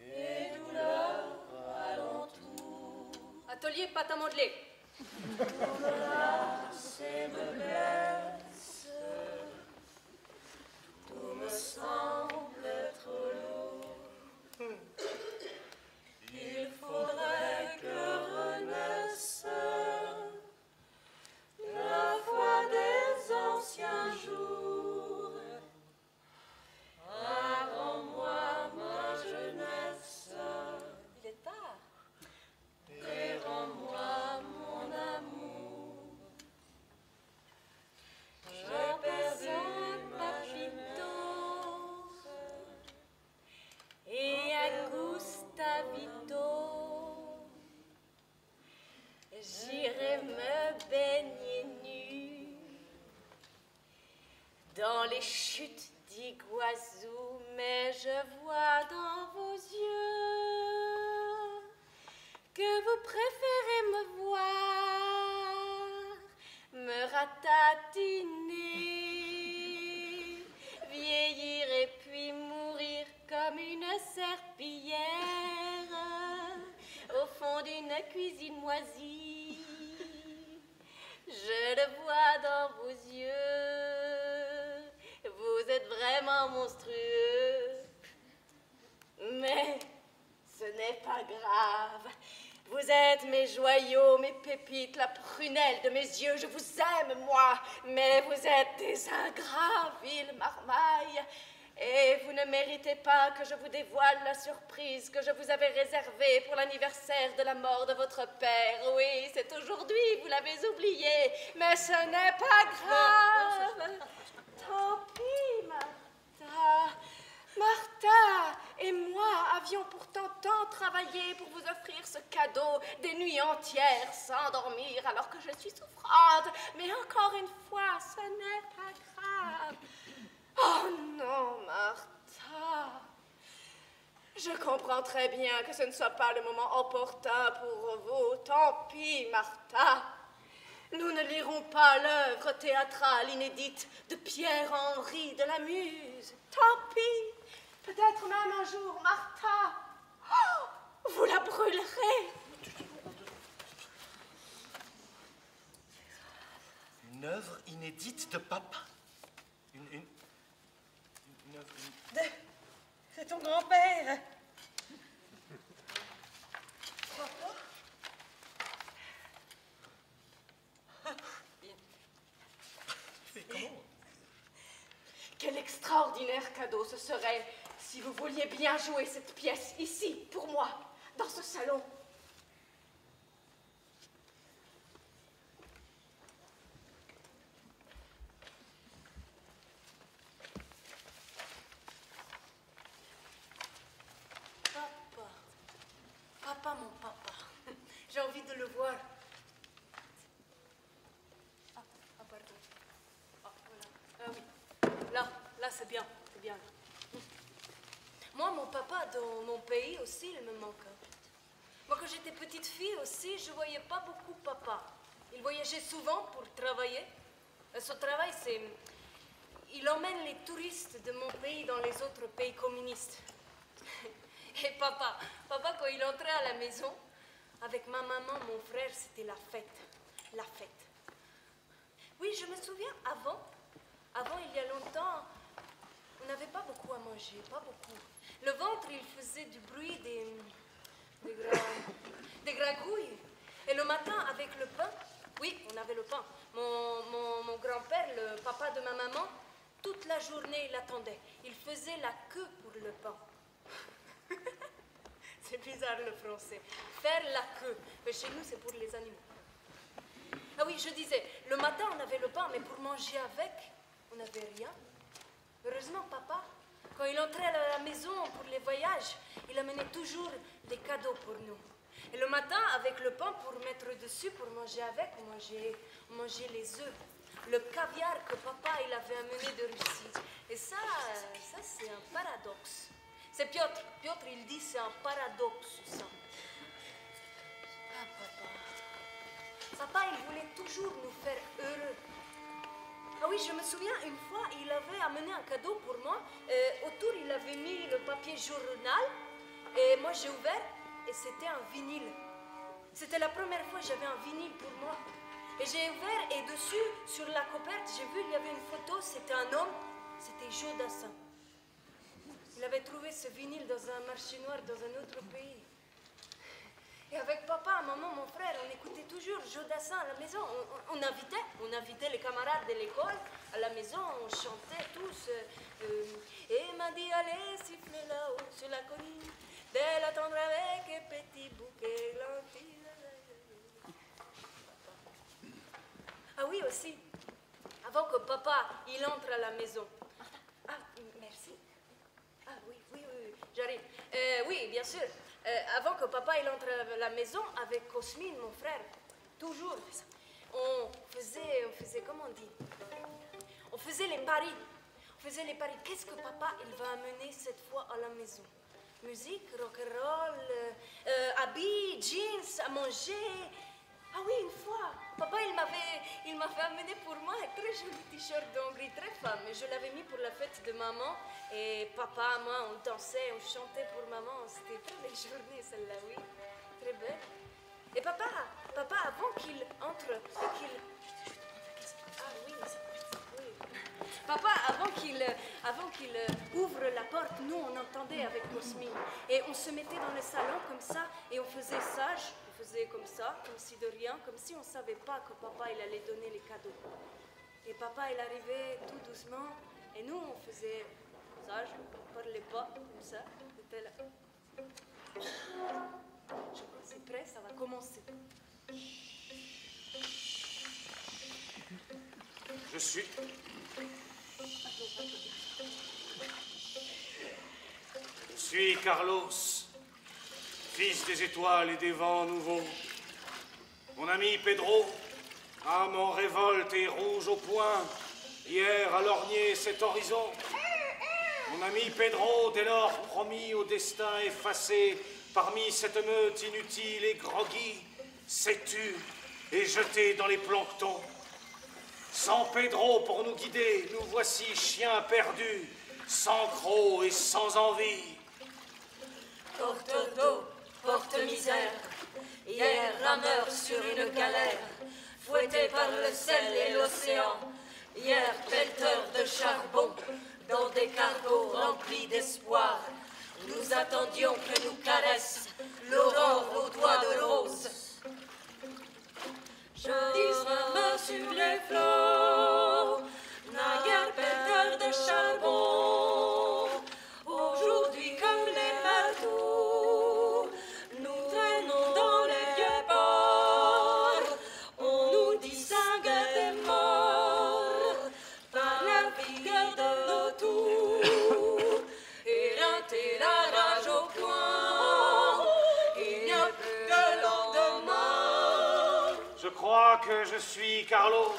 et douleur alentour. Atelier pâte à modeler. Vraiment monstrueux. Mais ce n'est pas grave. Vous êtes mes joyaux, mes pépites, la prunelle de mes yeux. Je vous aime, moi. Mais vous êtes des ingrats, ville marmaille. Et vous ne méritez pas que je vous dévoile la surprise que je vous avais réservée pour l'anniversaire de la mort de votre père. Oui, c'est aujourd'hui, vous l'avez oublié. Mais ce n'est pas grave. Tant pis. Martha et moi avions pourtant tant travaillé pour vous offrir ce cadeau des nuits entières sans dormir alors que je suis souffrante. Mais encore une fois, ce n'est pas grave. Oh non, Martha. Je comprends très bien que ce ne soit pas le moment opportun pour vous. Tant pis, Martha. Nous ne lirons pas l'œuvre théâtrale inédite de Pierre-Henri de la Muse. Tant pis. Peut-être même un jour, Martha, oh, vous la brûlerez. Une œuvre inédite de papa. Une, une, œuvre... Une... C'est ton grand-père. Quel extraordinaire cadeau ce serait si vous vouliez bien jouer cette pièce ici, pour moi, dans ce salon. Papa. Papa, mon papa. J'ai envie de le voir. Ah, ah, pardon. Ah, voilà. Ah oui. Là, là, c'est bien. C'est bien. Moi, mon papa, dans mon pays aussi, il me manque. Moi, quand j'étais petite fille aussi, je voyais pas beaucoup papa. Il voyageait souvent pour travailler. Et son travail, c'est. Il emmène les touristes de mon pays dans les autres pays communistes. *laughs* Et papa, papa, quand il entrait à la maison, avec ma maman, mon frère, c'était la fête. La fête. Oui, je me souviens, avant, avant, il y a longtemps, on n'avait pas beaucoup à manger, pas beaucoup. Le ventre, il faisait du bruit, des, des, gra-. Et le matin, avec le pain, oui, on avait le pain. Mon, mon- mon grand-père, le papa de ma maman, toute la journée, il attendait. Il faisait la queue pour le pain. *laughs* c'est bizarre le français. Faire la queue. Mais chez nous, c'est pour les animaux. Ah oui, je disais, le matin, on avait le pain, mais pour manger avec, on n'avait rien. Heureusement, papa, quand il entrait à la maison pour les voyages, il amenait toujours des cadeaux pour nous. Et le matin, avec le pain pour mettre dessus, pour manger avec, on mangeait, les œufs. Le caviar que papa il avait amené de Russie. Et ça, ça c'est un paradoxe. C'est Piotr. Piotr, il dit c'est un paradoxe, ça. Ah, papa. Papa, il voulait toujours nous faire heureux. Ah oui, je me souviens, une fois, il avait amené un cadeau pour moi. Euh, autour, il avait mis le papier journal. Et moi, j'ai ouvert et c'était un vinyle. C'était la première fois que j'avais un vinyle pour moi. Et j'ai ouvert et dessus, sur la couperte, j'ai vu, il y avait une photo, c'était un homme, c'était Joe Dassin. Il avait trouvé ce vinyle dans un marché noir dans un autre pays. Et avec papa, maman, mon frère, on écoutait toujours Jodassin à la maison. On, invitait, on invitait les camarades de l'école à la maison, on chantait tous. euh, euh, et m'a dit, allez, siffle là-haut sur la colline, dès l'attendre avec un petit bouquet lentilles. Ah oui, aussi, avant que papa, il entre à la maison. Ah, merci. Ah oui, oui, oui, oui, j'arrive. Euh, oui, bien sûr. Euh, avant que papa il entre à la maison avec Cosmine, mon frère, toujours, on faisait, on faisait, comment on dit? On faisait les paris. On faisait les paris. Qu'est-ce que papa il va amener cette fois à la maison? Musique, rock'n'roll, euh, euh, habits, jeans, à manger. Ah oui, une fois, papa il m'avait, il m'avait amené pour moi un très joli t-shirt d'Hongrie, très femme. Je l'avais mis pour la fête de maman. Et papa, moi, on dansait, on chantait pour maman. C'était très belle journée celle-là, oui. Très belle. Et papa, papa, avant qu'il entre, et qu'il... Ah oui, oui. Papa, avant qu'il avant qu'il ouvre la porte, nous, on entendait avec Cosmine. Et on se mettait dans le salon comme ça, et on faisait sage. Faisait comme ça, comme si de rien, comme si on ne savait pas que papa, il allait donner les cadeaux. Et papa, il arrivait tout doucement, et nous, on faisait sage, on parlait pas, comme ça. Je crois que c'est prêt, ça va commencer. Je suis. Je suis Carlos, fils des étoiles et des vents nouveaux. Mon ami Pedro, âme en révolte et rouge au poing, hier a lorgné cet horizon. Mon ami Pedro, dès lors promis au destin effacé, parmi cette meute inutile et groggy, s'est tu et jeté dans les planctons. Sans Pedro pour nous guider, nous voici chiens perdus, sans crocs et sans envie. D'eau, porte-misère, hier rameur sur une galère, fouetté par le sel et l'océan, hier pelleteur de charbon, dans des cargos remplis d'espoir. Nous attendions que nous caresse l'aurore aux doigts de rose. Je sur les flots, naguère pelleteur de charbon, je suis Carlos.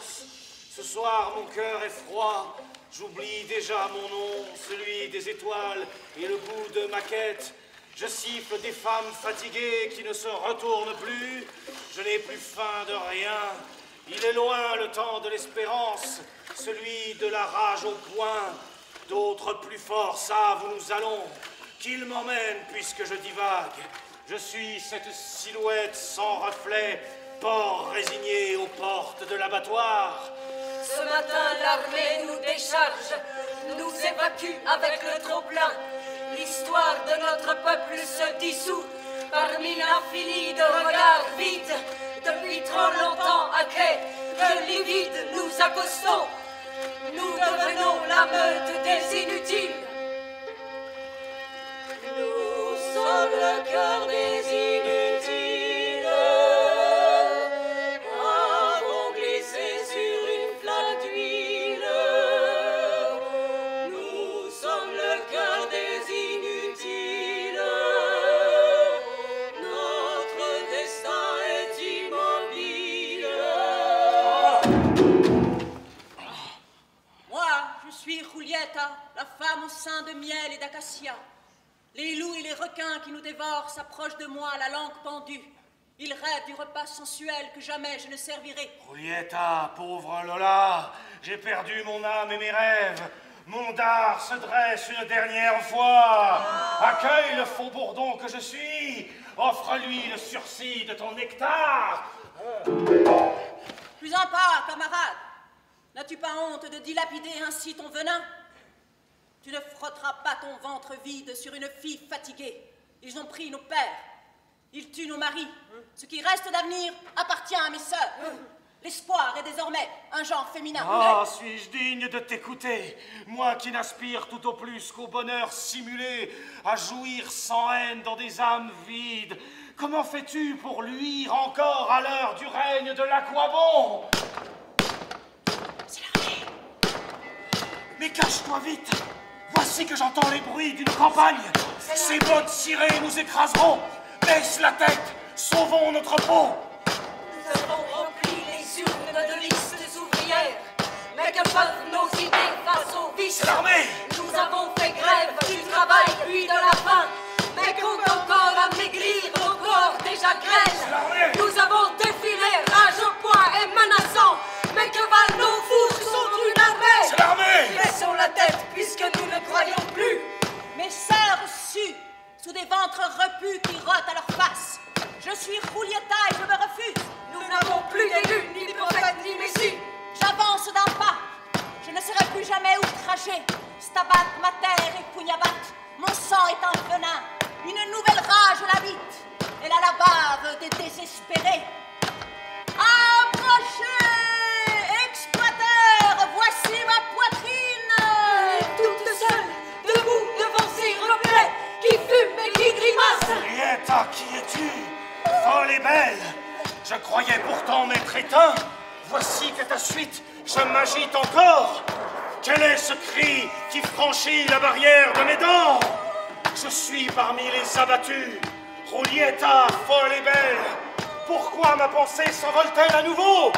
Ce soir, mon cœur est froid. J'oublie déjà mon nom, celui des étoiles et le goût de ma quête. Je siffle des femmes fatiguées qui ne se retournent plus. Je n'ai plus faim de rien. Il est loin le temps de l'espérance, celui de la rage au poing. D'autres plus forts savent où nous allons. Qu'il m'emmène puisque je divague. Je suis cette silhouette sans reflet, port résigné aux portes de l'abattoir. Ce matin, l'armée nous décharge, nous évacue avec le trop-plein. L'histoire de notre peuple se dissout parmi l'infini de regards vides. Depuis trop longtemps, à quai, que livides nous accostons. Nous devenons la meute des inutiles. Nous sommes le cœur des inutiles. De miel et d'acacia. Les loups et les requins qui nous dévorent s'approchent de moi, la langue pendue. Ils rêvent du repas sensuel que jamais je ne servirai. Julieta, pauvre Lola, j'ai perdu mon âme et mes rêves. Mon dard se dresse une dernière fois. Accueille le faux bourdon que je suis. Offre-lui le sursis de ton nectar. Plus en pas, camarade. N'as-tu pas honte de dilapider ainsi ton venin? Tu ne frotteras pas ton ventre vide sur une fille fatiguée. Ils ont pris nos pères. Ils tuent nos maris. Ce qui reste d'avenir appartient à mes sœurs. L'espoir est désormais un genre féminin. Ah, suis-je digne de t'écouter Moi qui n'aspire tout au plus qu'au bonheur simulé, à jouir sans haine dans des âmes vides. Comment fais-tu pour luire encore à l'heure du règne de l'aquabon? C'est l'armée. Mais cache-toi vite Voici que j'entends les bruits d'une campagne. Ces bottes cirées nous écraseront. Baisse la tête, sauvons notre peau. Nous avons rempli les urnes de listes ouvrières. Mais que peuvent nos idées face aux vices? L'armée Nous avons fait grève du travail puis de la faim. Mais compte encore Puisque nous ne croyons plus. Mes sœurs suent sous des ventres repus qui rotent à leur face. Je suis Julieta et je me refuse. Nous n'avons plus d'élus, ni prophètes, ni messie. J'avance d'un pas. Je ne serai plus jamais outragée. Stabat mater et pugnabat. Mon sang est un venin. Une nouvelle rage l'habite. Elle a la bave des désespérés. Approchez, Je m'agite encore. Quel est ce cri qui franchit la barrière de mes dents? Je suis parmi les abattus. Julieta, folle et belle. Pourquoi ma pensée s'envole-t-elle à nouveau?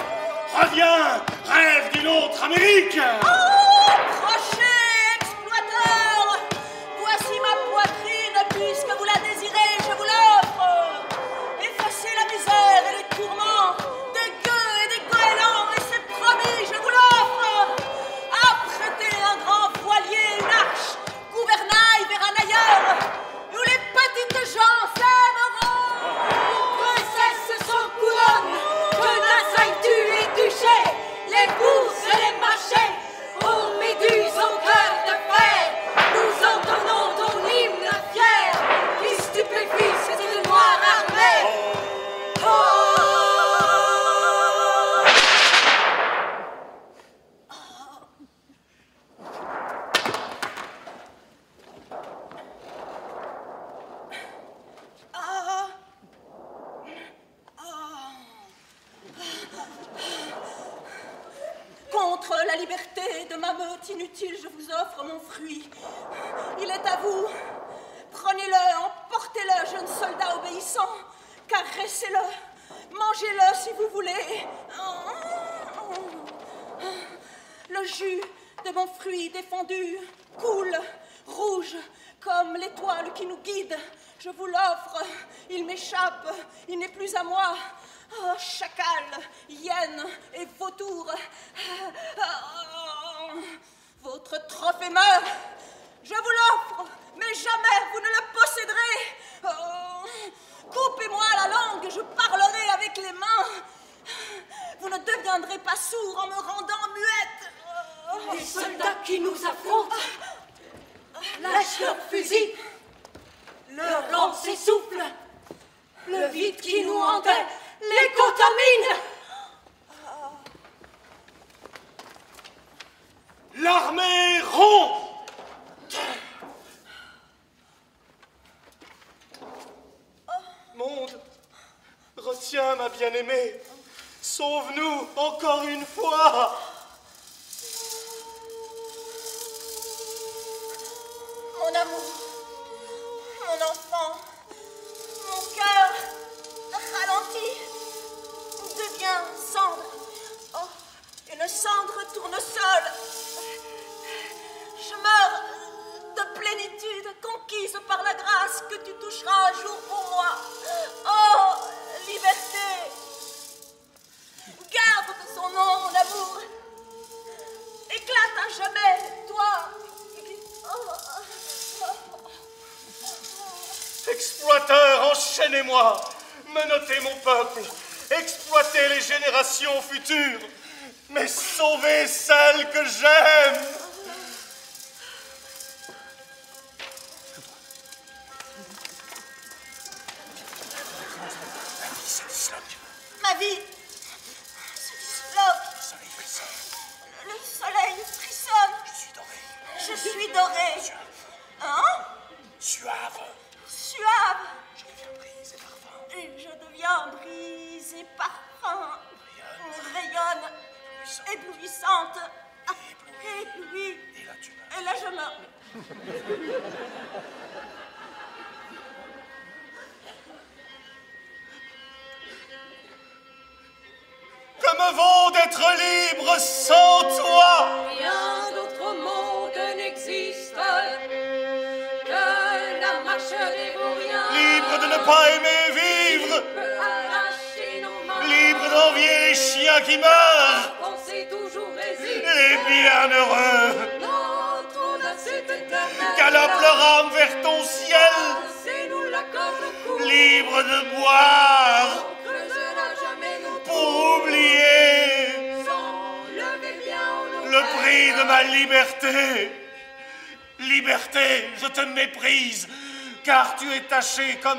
Reviens, rêve d'une autre Amérique Approchez, Oh, votre trophée meurt. Je vous l'offre, mais jamais vous ne le posséderez. Oh, Coupez-moi la langue, je parlerai avec les mains. Vous ne deviendrez pas sourd en me rendant muette. Oh. Les soldats qui nous affrontent lâchent leurs fusils. Leur rang s'essouffle. Le vide qui nous hantait les contamine. L'armée rompt Monde, retiens ma bien-aimée. Sauve-nous encore une fois.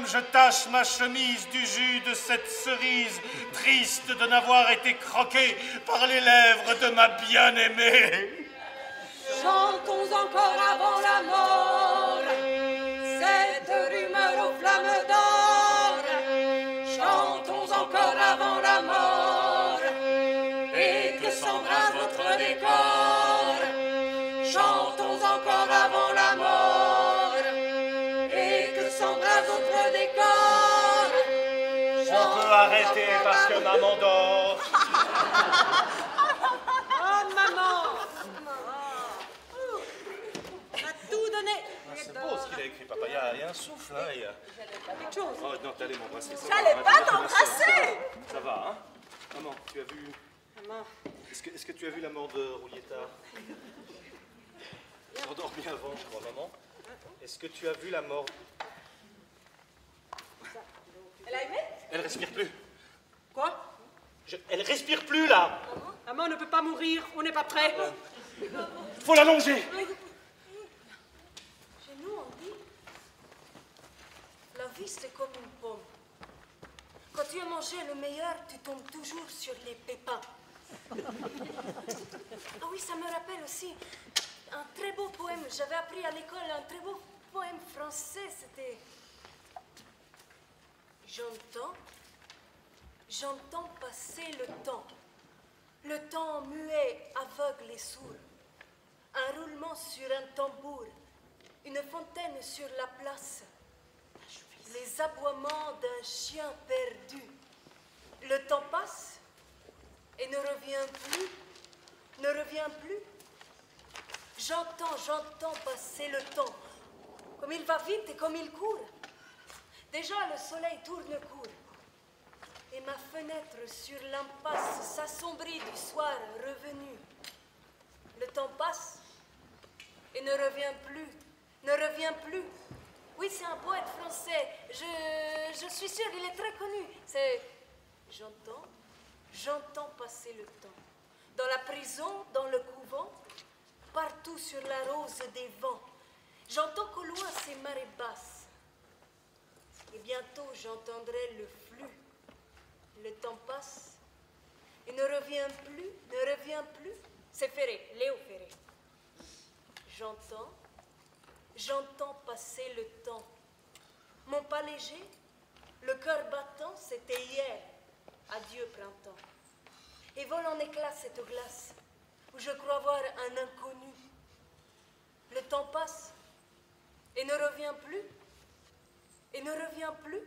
Je tâche ma chemise du jus de cette cerise, triste de n'avoir été croqué par les lèvres de ma bien-aimée. Chantons encore avant la mort cette rumeur aux flammes d'or. Chantons encore avant la mort et que s'embrasse votre décor? Arrêter parce que maman dort. Oh, maman On a tout donné. C'est beau ce qu'il a écrit, papa. Il y a, il y a un souffle, hein. y a- Quelque chose. Oh non, t'allais m'embrasser. ça J'allais pas hein, vas t'embrasser. Ça va, hein Maman, tu as vu... Maman, Est-ce que, tu as vu la mort de Roulietta? Endormie avant, je crois, maman. Est-ce que tu as vu la mort? Elle a aimé? Elle respire plus. quoi? Je- Elle respire plus, là Maman ne peut pas mourir, on n'est pas prêt. Faut l'allonger Chez nous, on dit la vie, c'est comme une pomme. Quand tu as mangé le meilleur, tu tombes toujours sur les pépins. Ah oui, ça me rappelle aussi un très beau poème. J'avais appris à l'école un très beau poème français. C'était J'entends, j'entends passer le temps. Le temps muet, aveugle et sourd. Un roulement sur un tambour. Une fontaine sur la place. Les aboiements d'un chien perdu. Le temps passe et ne revient plus, ne revient plus. J'entends, j'entends passer le temps. Comme il va vite et comme il court. Déjà le soleil tourne court. Et ma fenêtre sur l'impasse s'assombrit du soir revenu. Le temps passe et ne revient plus, ne revient plus. Oui, c'est un poète français. Je, je suis sûre, il est très connu. C'est. J'entends, j'entends passer le temps. Dans la prison, dans le couvent, partout sur la rose des vents. J'entends qu'au loin ces marées basses. Et bientôt j'entendrai le flux. Le temps passe et ne revient plus, ne revient plus. C'est Ferré, Léo Ferré. J'entends, j'entends passer le temps. Mon pas léger, le cœur battant, c'était hier. Adieu printemps. Et vole en éclats cette glace où je crois voir un inconnu. Le temps passe et ne revient plus, et ne revient plus.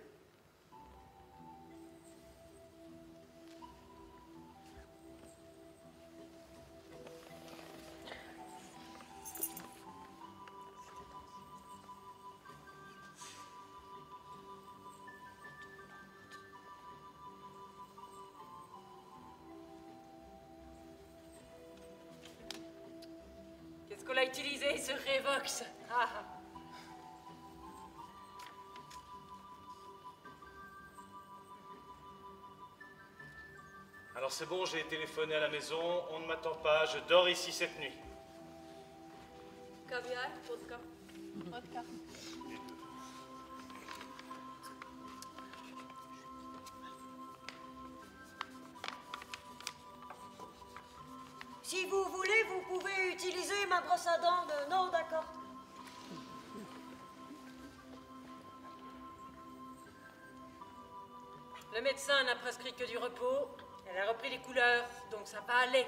Qu'est-ce qu'on a utilisé, ce Revox? Ah, c'est bon, j'ai téléphoné à la maison, on ne m'attend pas, je dors ici cette nuit. Caviar, vodka. Vodka. Si vous voulez, vous pouvez utiliser ma brosse à dents de... Non, d'accord. Le médecin n'a prescrit que du repos. Elle a repris les couleurs, donc ça va aller.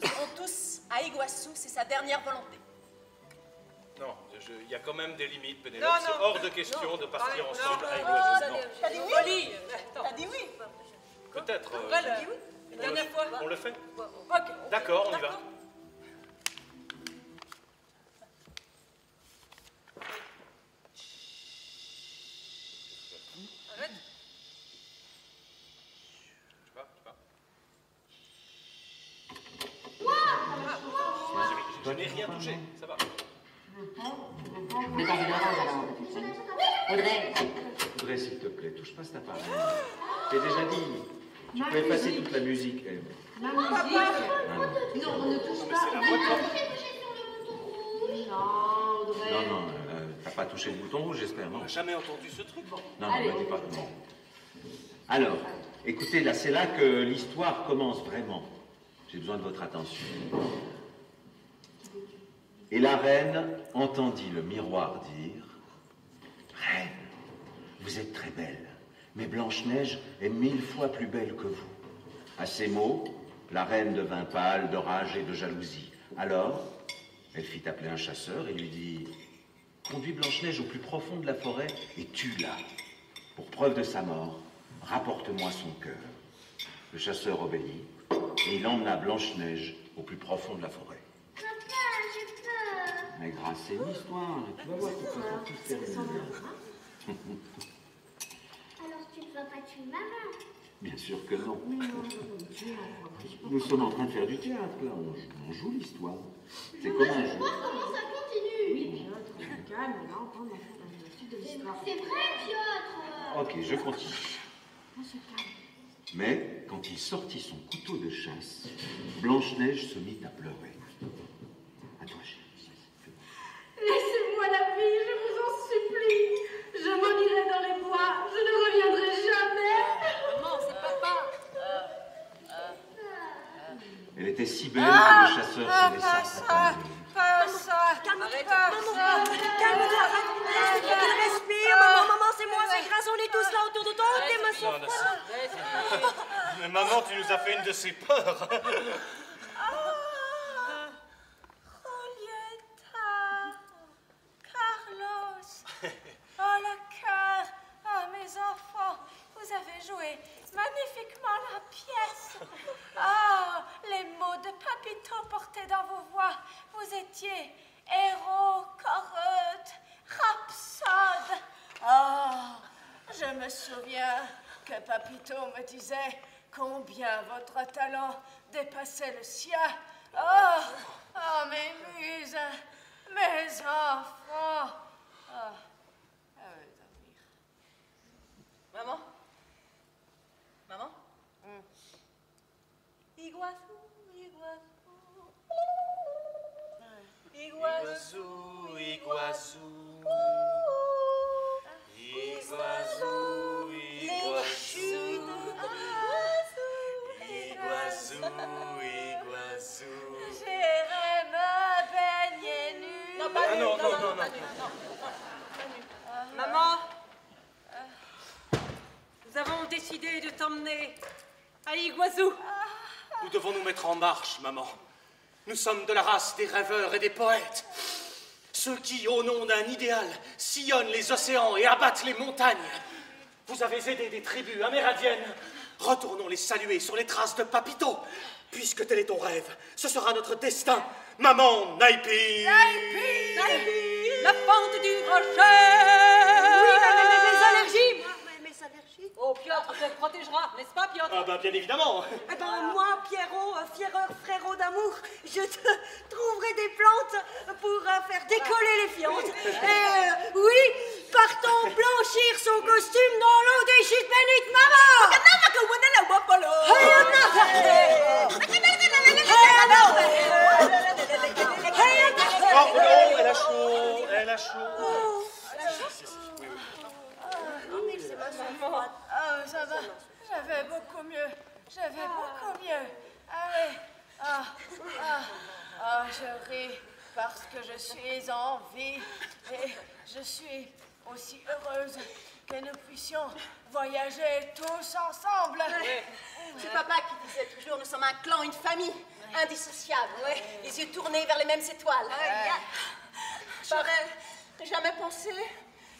Nous irons tous à Iguassou, c'est sa dernière volonté. Non, il y a quand même des limites, Non, Pénélope. C'est hors de non, question de partir non, ensemble non, à. Non. T'as dit oui T'as dit oui Peut-être. euh, Voilà. Une on le- dernière fois. On le fait. D'accord, on y va. D'accord. Arrête. Tu vas, tu vas. Je n'ai rien touché, ça va. Mais t'as vu l'orange avant que tu le fasses. Audrey, Audrey, s'il te plaît, touche pas cet appareil. J'ai déjà peux effacer toute la musique. elle. ma musique. Non, on ne touche pas. C'est la voix Non, Audrey. Non, non, euh, t'as pas touché le bouton rouge, j'espère, non On n'a jamais entendu ce truc. Non, non, Allez. bah, dis pas non. Alors, écoutez, là, c'est là que l'histoire commence vraiment. J'ai besoin de votre attention. Et la reine entendit le miroir dire Reine, vous êtes très belle, mais Blanche-Neige est mille fois plus belle que vous. À ces mots, la reine devint pâle de rage et de jalousie. Alors, elle fit appeler un chasseur et lui dit Conduis Blanche-Neige au plus profond de la forêt et tue-la. Pour preuve de sa mort, rapporte-moi son cœur. Le chasseur obéit et il emmena Blanche-Neige au plus profond de la forêt. Papa, j'ai peur. Mais grâce, c'est une histoire. Tu vas voir que ça va tout. Alors tu ne vas pas tuer maman. Bien sûr que non. Nous sommes en train de faire du théâtre, là. On, joue- on joue l'histoire. C'est comme un jeu. Comment ça continue Calme, on va entendre la suite de l'histoire. C'est vrai, Piotr. Ok, je continue. Mais quand il sortit son couteau de chasse, Blanche-Neige se mit à pleurer. À toi, chérie. Laissez-moi la vie, je vous en supplie. Je m'en irai dans les bois, je ne reviendrai jamais. Maman, c'est papa. Elle était si belle que le chasseur se laissa Pas ça, attendre. pas ça. Calme-toi, Arrête. maman. Calme-toi, laisse qu'elle respire. Maman, maman, c'est moi, c'est grâce, on est tous là autour de toi. Tes non, froides. Mais maman, tu nous as fait une de ces peurs. Carlos, oh le cœur, oh mes enfants, vous avez joué magnifiquement la pièce. Ah, les mots de Papito portés dans vos voix. Vous étiez héros, correute, rhapsode. Oh, je me souviens que Papito me disait combien votre talent dépassait le sien. Oh, mes muses, mes enfants. Oh. Maman? Maman? Iguazu, Iguazu. Iguazou, Iguazou. Iguazou, Iguazou. Iguazou, Iguazou. J'irai me baigner nu. Non, pas Ah nu, non, non, non, non. Maman? Nous avons décidé de t'emmener à Iguazu. Nous devons nous mettre en marche, maman. Nous sommes de la race des rêveurs et des poètes. Ceux qui, au nom d'un idéal, sillonnent les océans et abattent les montagnes. Vous avez aidé des tribus amérindiennes. Retournons les saluer sur les traces de Papito. Puisque tel est ton rêve, ce sera notre destin. Maman Naipi La pente du rocher Oui, mais, mais, mais mes allergies moi, mais mes allergies Oh, Piotr te protégera, n'est-ce pas, Piotr Ah bah bien évidemment. Eh ben, moi, Pierrot, euh, fierreur, frérot d'amour, je te trouverai des plantes pour euh, faire décoller les fientes. Et *laughs* euh, oui, partons blanchir son costume dans l'eau des chutes bénites, maman Oh, oh, elle a chaud, elle a chaud. Oui, Ah, ça va. J'avais beaucoup mieux. J'avais beaucoup mieux. Ah oui. Ah, ah, ah, je ris parce que je suis en vie et je suis aussi heureuse que nous puissions voyager tous ensemble. C'est papa qui disait toujours, nous sommes un clan, une famille, indissociable, les yeux tournés vers les mêmes étoiles. J'aurais jamais pensé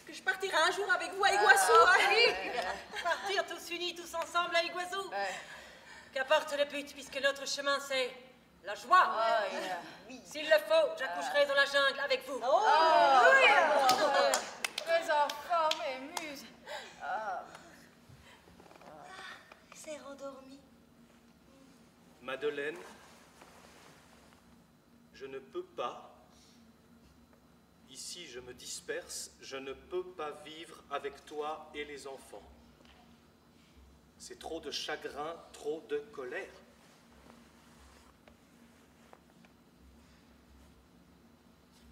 que je partirais un jour avec vous à Iguazu. hein. Partir tous unis, tous ensemble à Iguazu. Qu'apporte le but, puisque notre chemin, c'est la joie. S'il le faut, j'accoucherai dans la jungle avec vous. Mes enfants, mes muses. Ah. C'est rendormi. Madeleine, je ne peux pas, ici je me disperse, je ne peux pas vivre avec toi et les enfants. C'est trop de chagrin, trop de colère.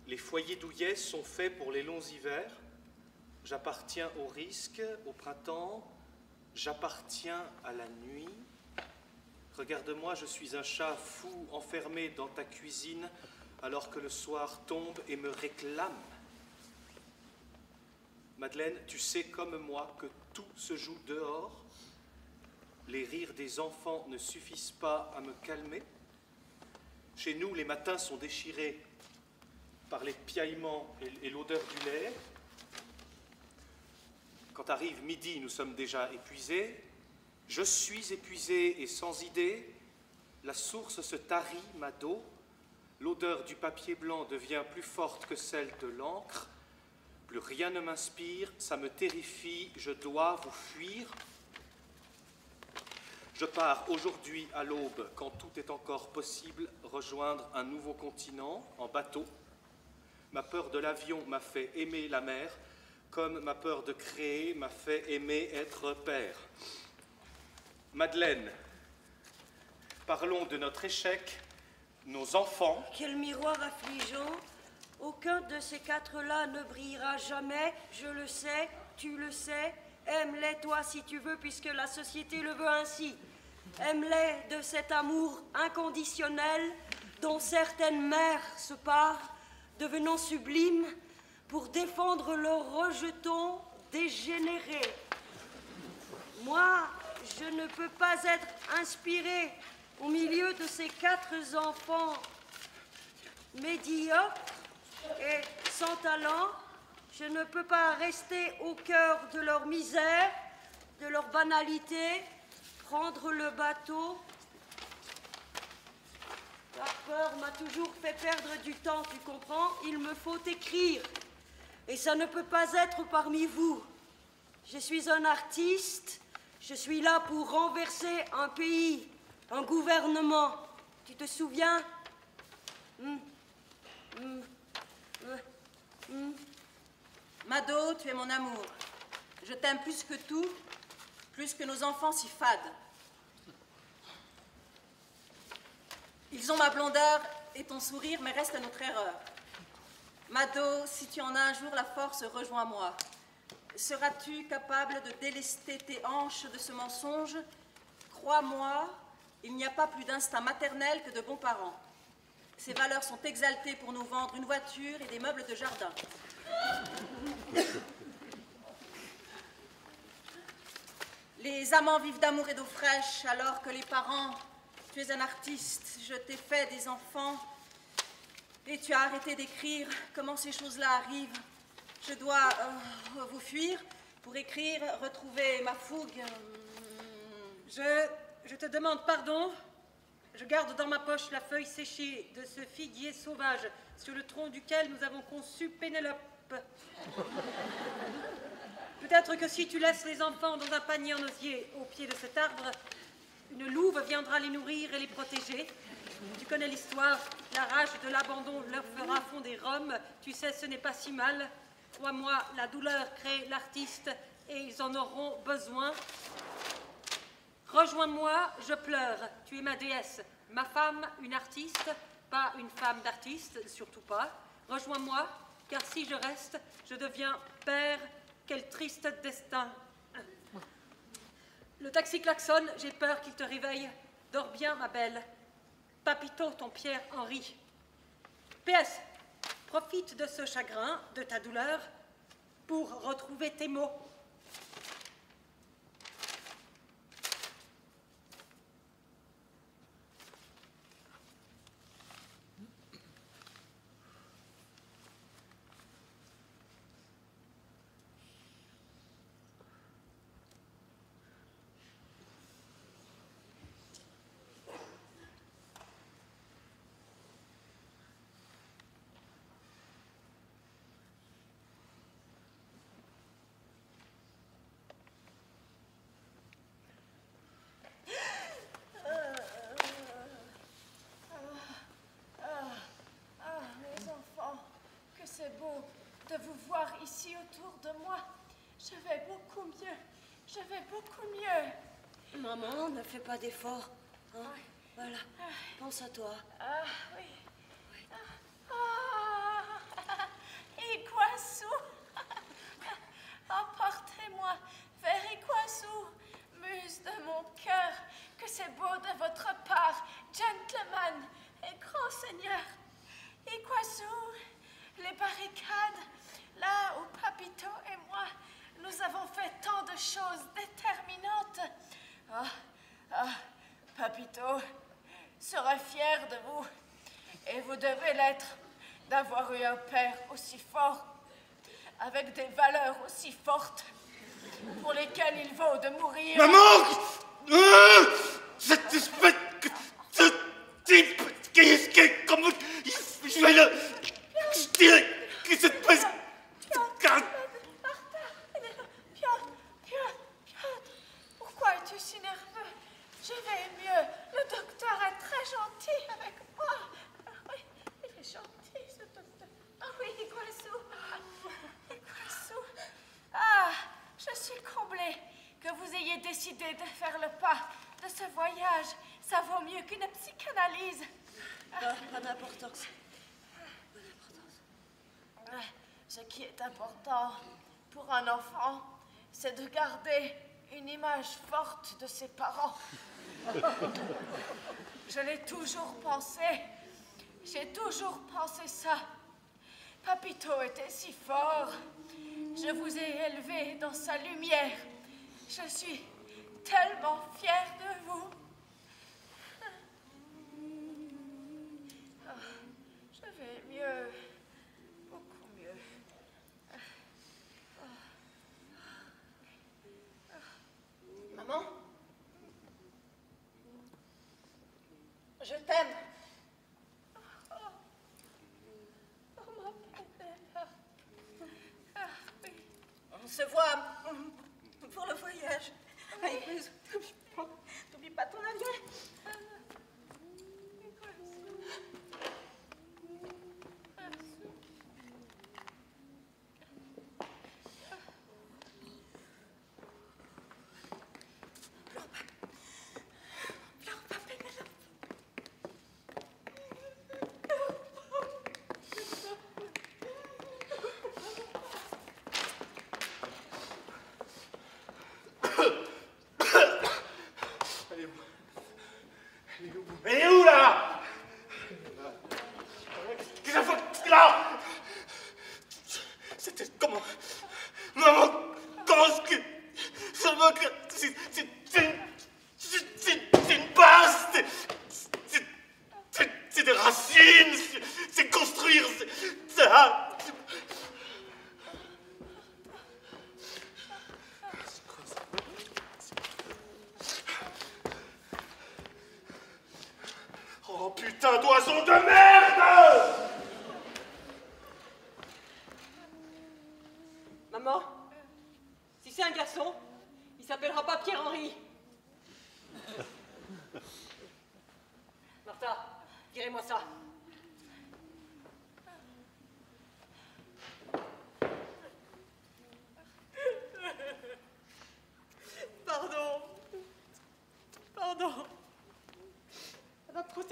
Les foyers douillets sont faits pour les longs hivers. J'appartiens au risque, au printemps. J'appartiens à la nuit. Regarde-moi, je suis un chat fou enfermé dans ta cuisine alors que le soir tombe et me réclame. Madeleine, tu sais comme moi que tout se joue dehors. Les rires des enfants ne suffisent pas à me calmer. Chez nous, les matins sont déchirés par les piaillements et, l'odeur du lait. Quand arrive midi, nous sommes déjà épuisés. Je suis épuisé et sans idée. La source se tarit, ma dos. L'odeur du papier blanc devient plus forte que celle de l'encre. Plus rien ne m'inspire, ça me terrifie, je dois vous fuir. Je pars aujourd'hui à l'aube, quand tout est encore possible, rejoindre un nouveau continent en bateau. Ma peur de l'avion m'a fait aimer la mer, comme ma peur de créer m'a fait aimer être père. Madeleine, parlons de notre échec, nos enfants. Quel miroir affligeant. Aucun de ces quatre-là ne brillera jamais. Je le sais, tu le sais. Aime-les toi si tu veux, puisque la société le veut ainsi. Aime-les de cet amour inconditionnel dont certaines mères se parent, devenant sublimes pour défendre leurs rejetons dégénérés. Moi, je ne peux pas être inspirée au milieu de ces quatre enfants médiocres et sans talent. Je ne peux pas rester au cœur de leur misère, de leur banalité, prendre le bateau La peur m'a toujours fait perdre du temps, tu comprends? Il me faut écrire. Et ça ne peut pas être parmi vous. Je suis un artiste. Je suis là pour renverser un pays, un gouvernement. Tu te souviens? Hmm. Euh. Hmm. Mado, tu es mon amour. Je t'aime plus que tout, plus que nos enfants si fades. Ils ont ma blondeur et ton sourire, mais reste notre erreur. Mado, si tu en as un jour la force, rejoins-moi. Seras-tu capable de délester tes hanches de ce mensonge? Crois-moi, il n'y a pas plus d'instinct maternel que de bons parents. Ces valeurs sont exaltées pour nous vendre une voiture et des meubles de jardin. Les amants vivent d'amour et d'eau fraîche, alors que les parents, tu es un artiste, je t'ai fait des enfants, et tu as arrêté d'écrire. Comment ces choses-là arrivent? Je dois euh, vous fuir pour écrire, retrouver ma fougue. Je, je te demande pardon. Je garde dans ma poche la feuille séchée de ce figuier sauvage sur le tronc duquel nous avons conçu Pénélope. Peut-être que si tu laisses les enfants dans un panier en osier au pied de cet arbre, une louve viendra les nourrir et les protéger. Tu connais l'histoire, la rage de l'abandon leur fera fondre des roms. Tu sais, ce n'est pas si mal. Crois-moi, la douleur crée l'artiste et ils en auront besoin. Rejoins-moi, je pleure. Tu es ma déesse, ma femme, une artiste, pas une femme d'artiste, surtout pas. Rejoins-moi, car si je reste, je deviens père. Quel triste destin. Le taxi klaxonne, j'ai peur qu'il te réveille. Dors bien, ma belle. Papito, ton Pierre Henri. PS, profite de ce chagrin, de ta douleur, pour retrouver tes mots. Ah, mes enfants, que c'est beau de vous voir ici autour de moi. Je vais beaucoup mieux. Je vais beaucoup mieux. Maman, ne fais pas d'efforts. hein. Voilà, pense à toi. Ah, oui. Ah, Iguazu. *laughs* Emportez-moi vers Iguazu, muse de mon cœur. Que c'est beau de votre part, gentleman et grand seigneur. Iguazu, les barricades, là où Papito et moi, nous avons fait tant de choses déterminantes. Ah, ah, Papito serait fier de vous. Et vous devez l'être d'avoir eu un père aussi fort, avec des valeurs aussi fortes, pour lesquelles il vaut de mourir. Maman Ah Cette espèce de ce type qui est qui est comme je vais le je dirais que cette espèce Piotr, Piotr, Piotr, Piotr, pourquoi es-tu si nerveux Je vais mieux. Le docteur est très gentil avec moi. Ah oui, il est gentil, ce docteur. Ah oui, Iguazu. Iguazu. Ah, je suis comblée que vous ayez décidé de faire le pas de ce voyage. Ça vaut mieux qu'une psychanalyse. Pas, pas d'importance. Ce qui est important pour un enfant, c'est de garder une image forte de ses parents. Je l'ai toujours pensé. J'ai toujours pensé ça. Papito était si fort. Je vous ai élevé dans sa lumière. Je suis tellement fière de vous. mieux. Beaucoup mieux. Maman? Je t'aime. On se voit hum, pour le voyage. N'oublie *laughs* pas ton avion.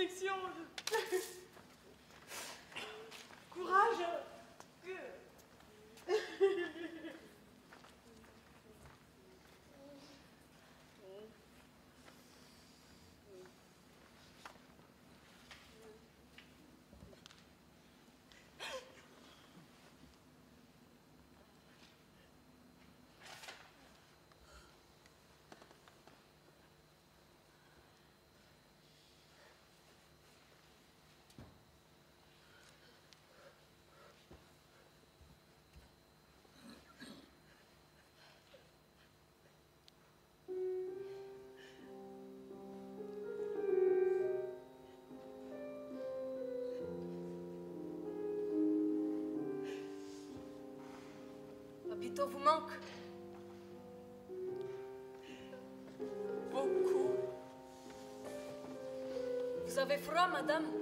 Protection. *laughs* Vous manque. Beaucoup. Vous avez froid, madame?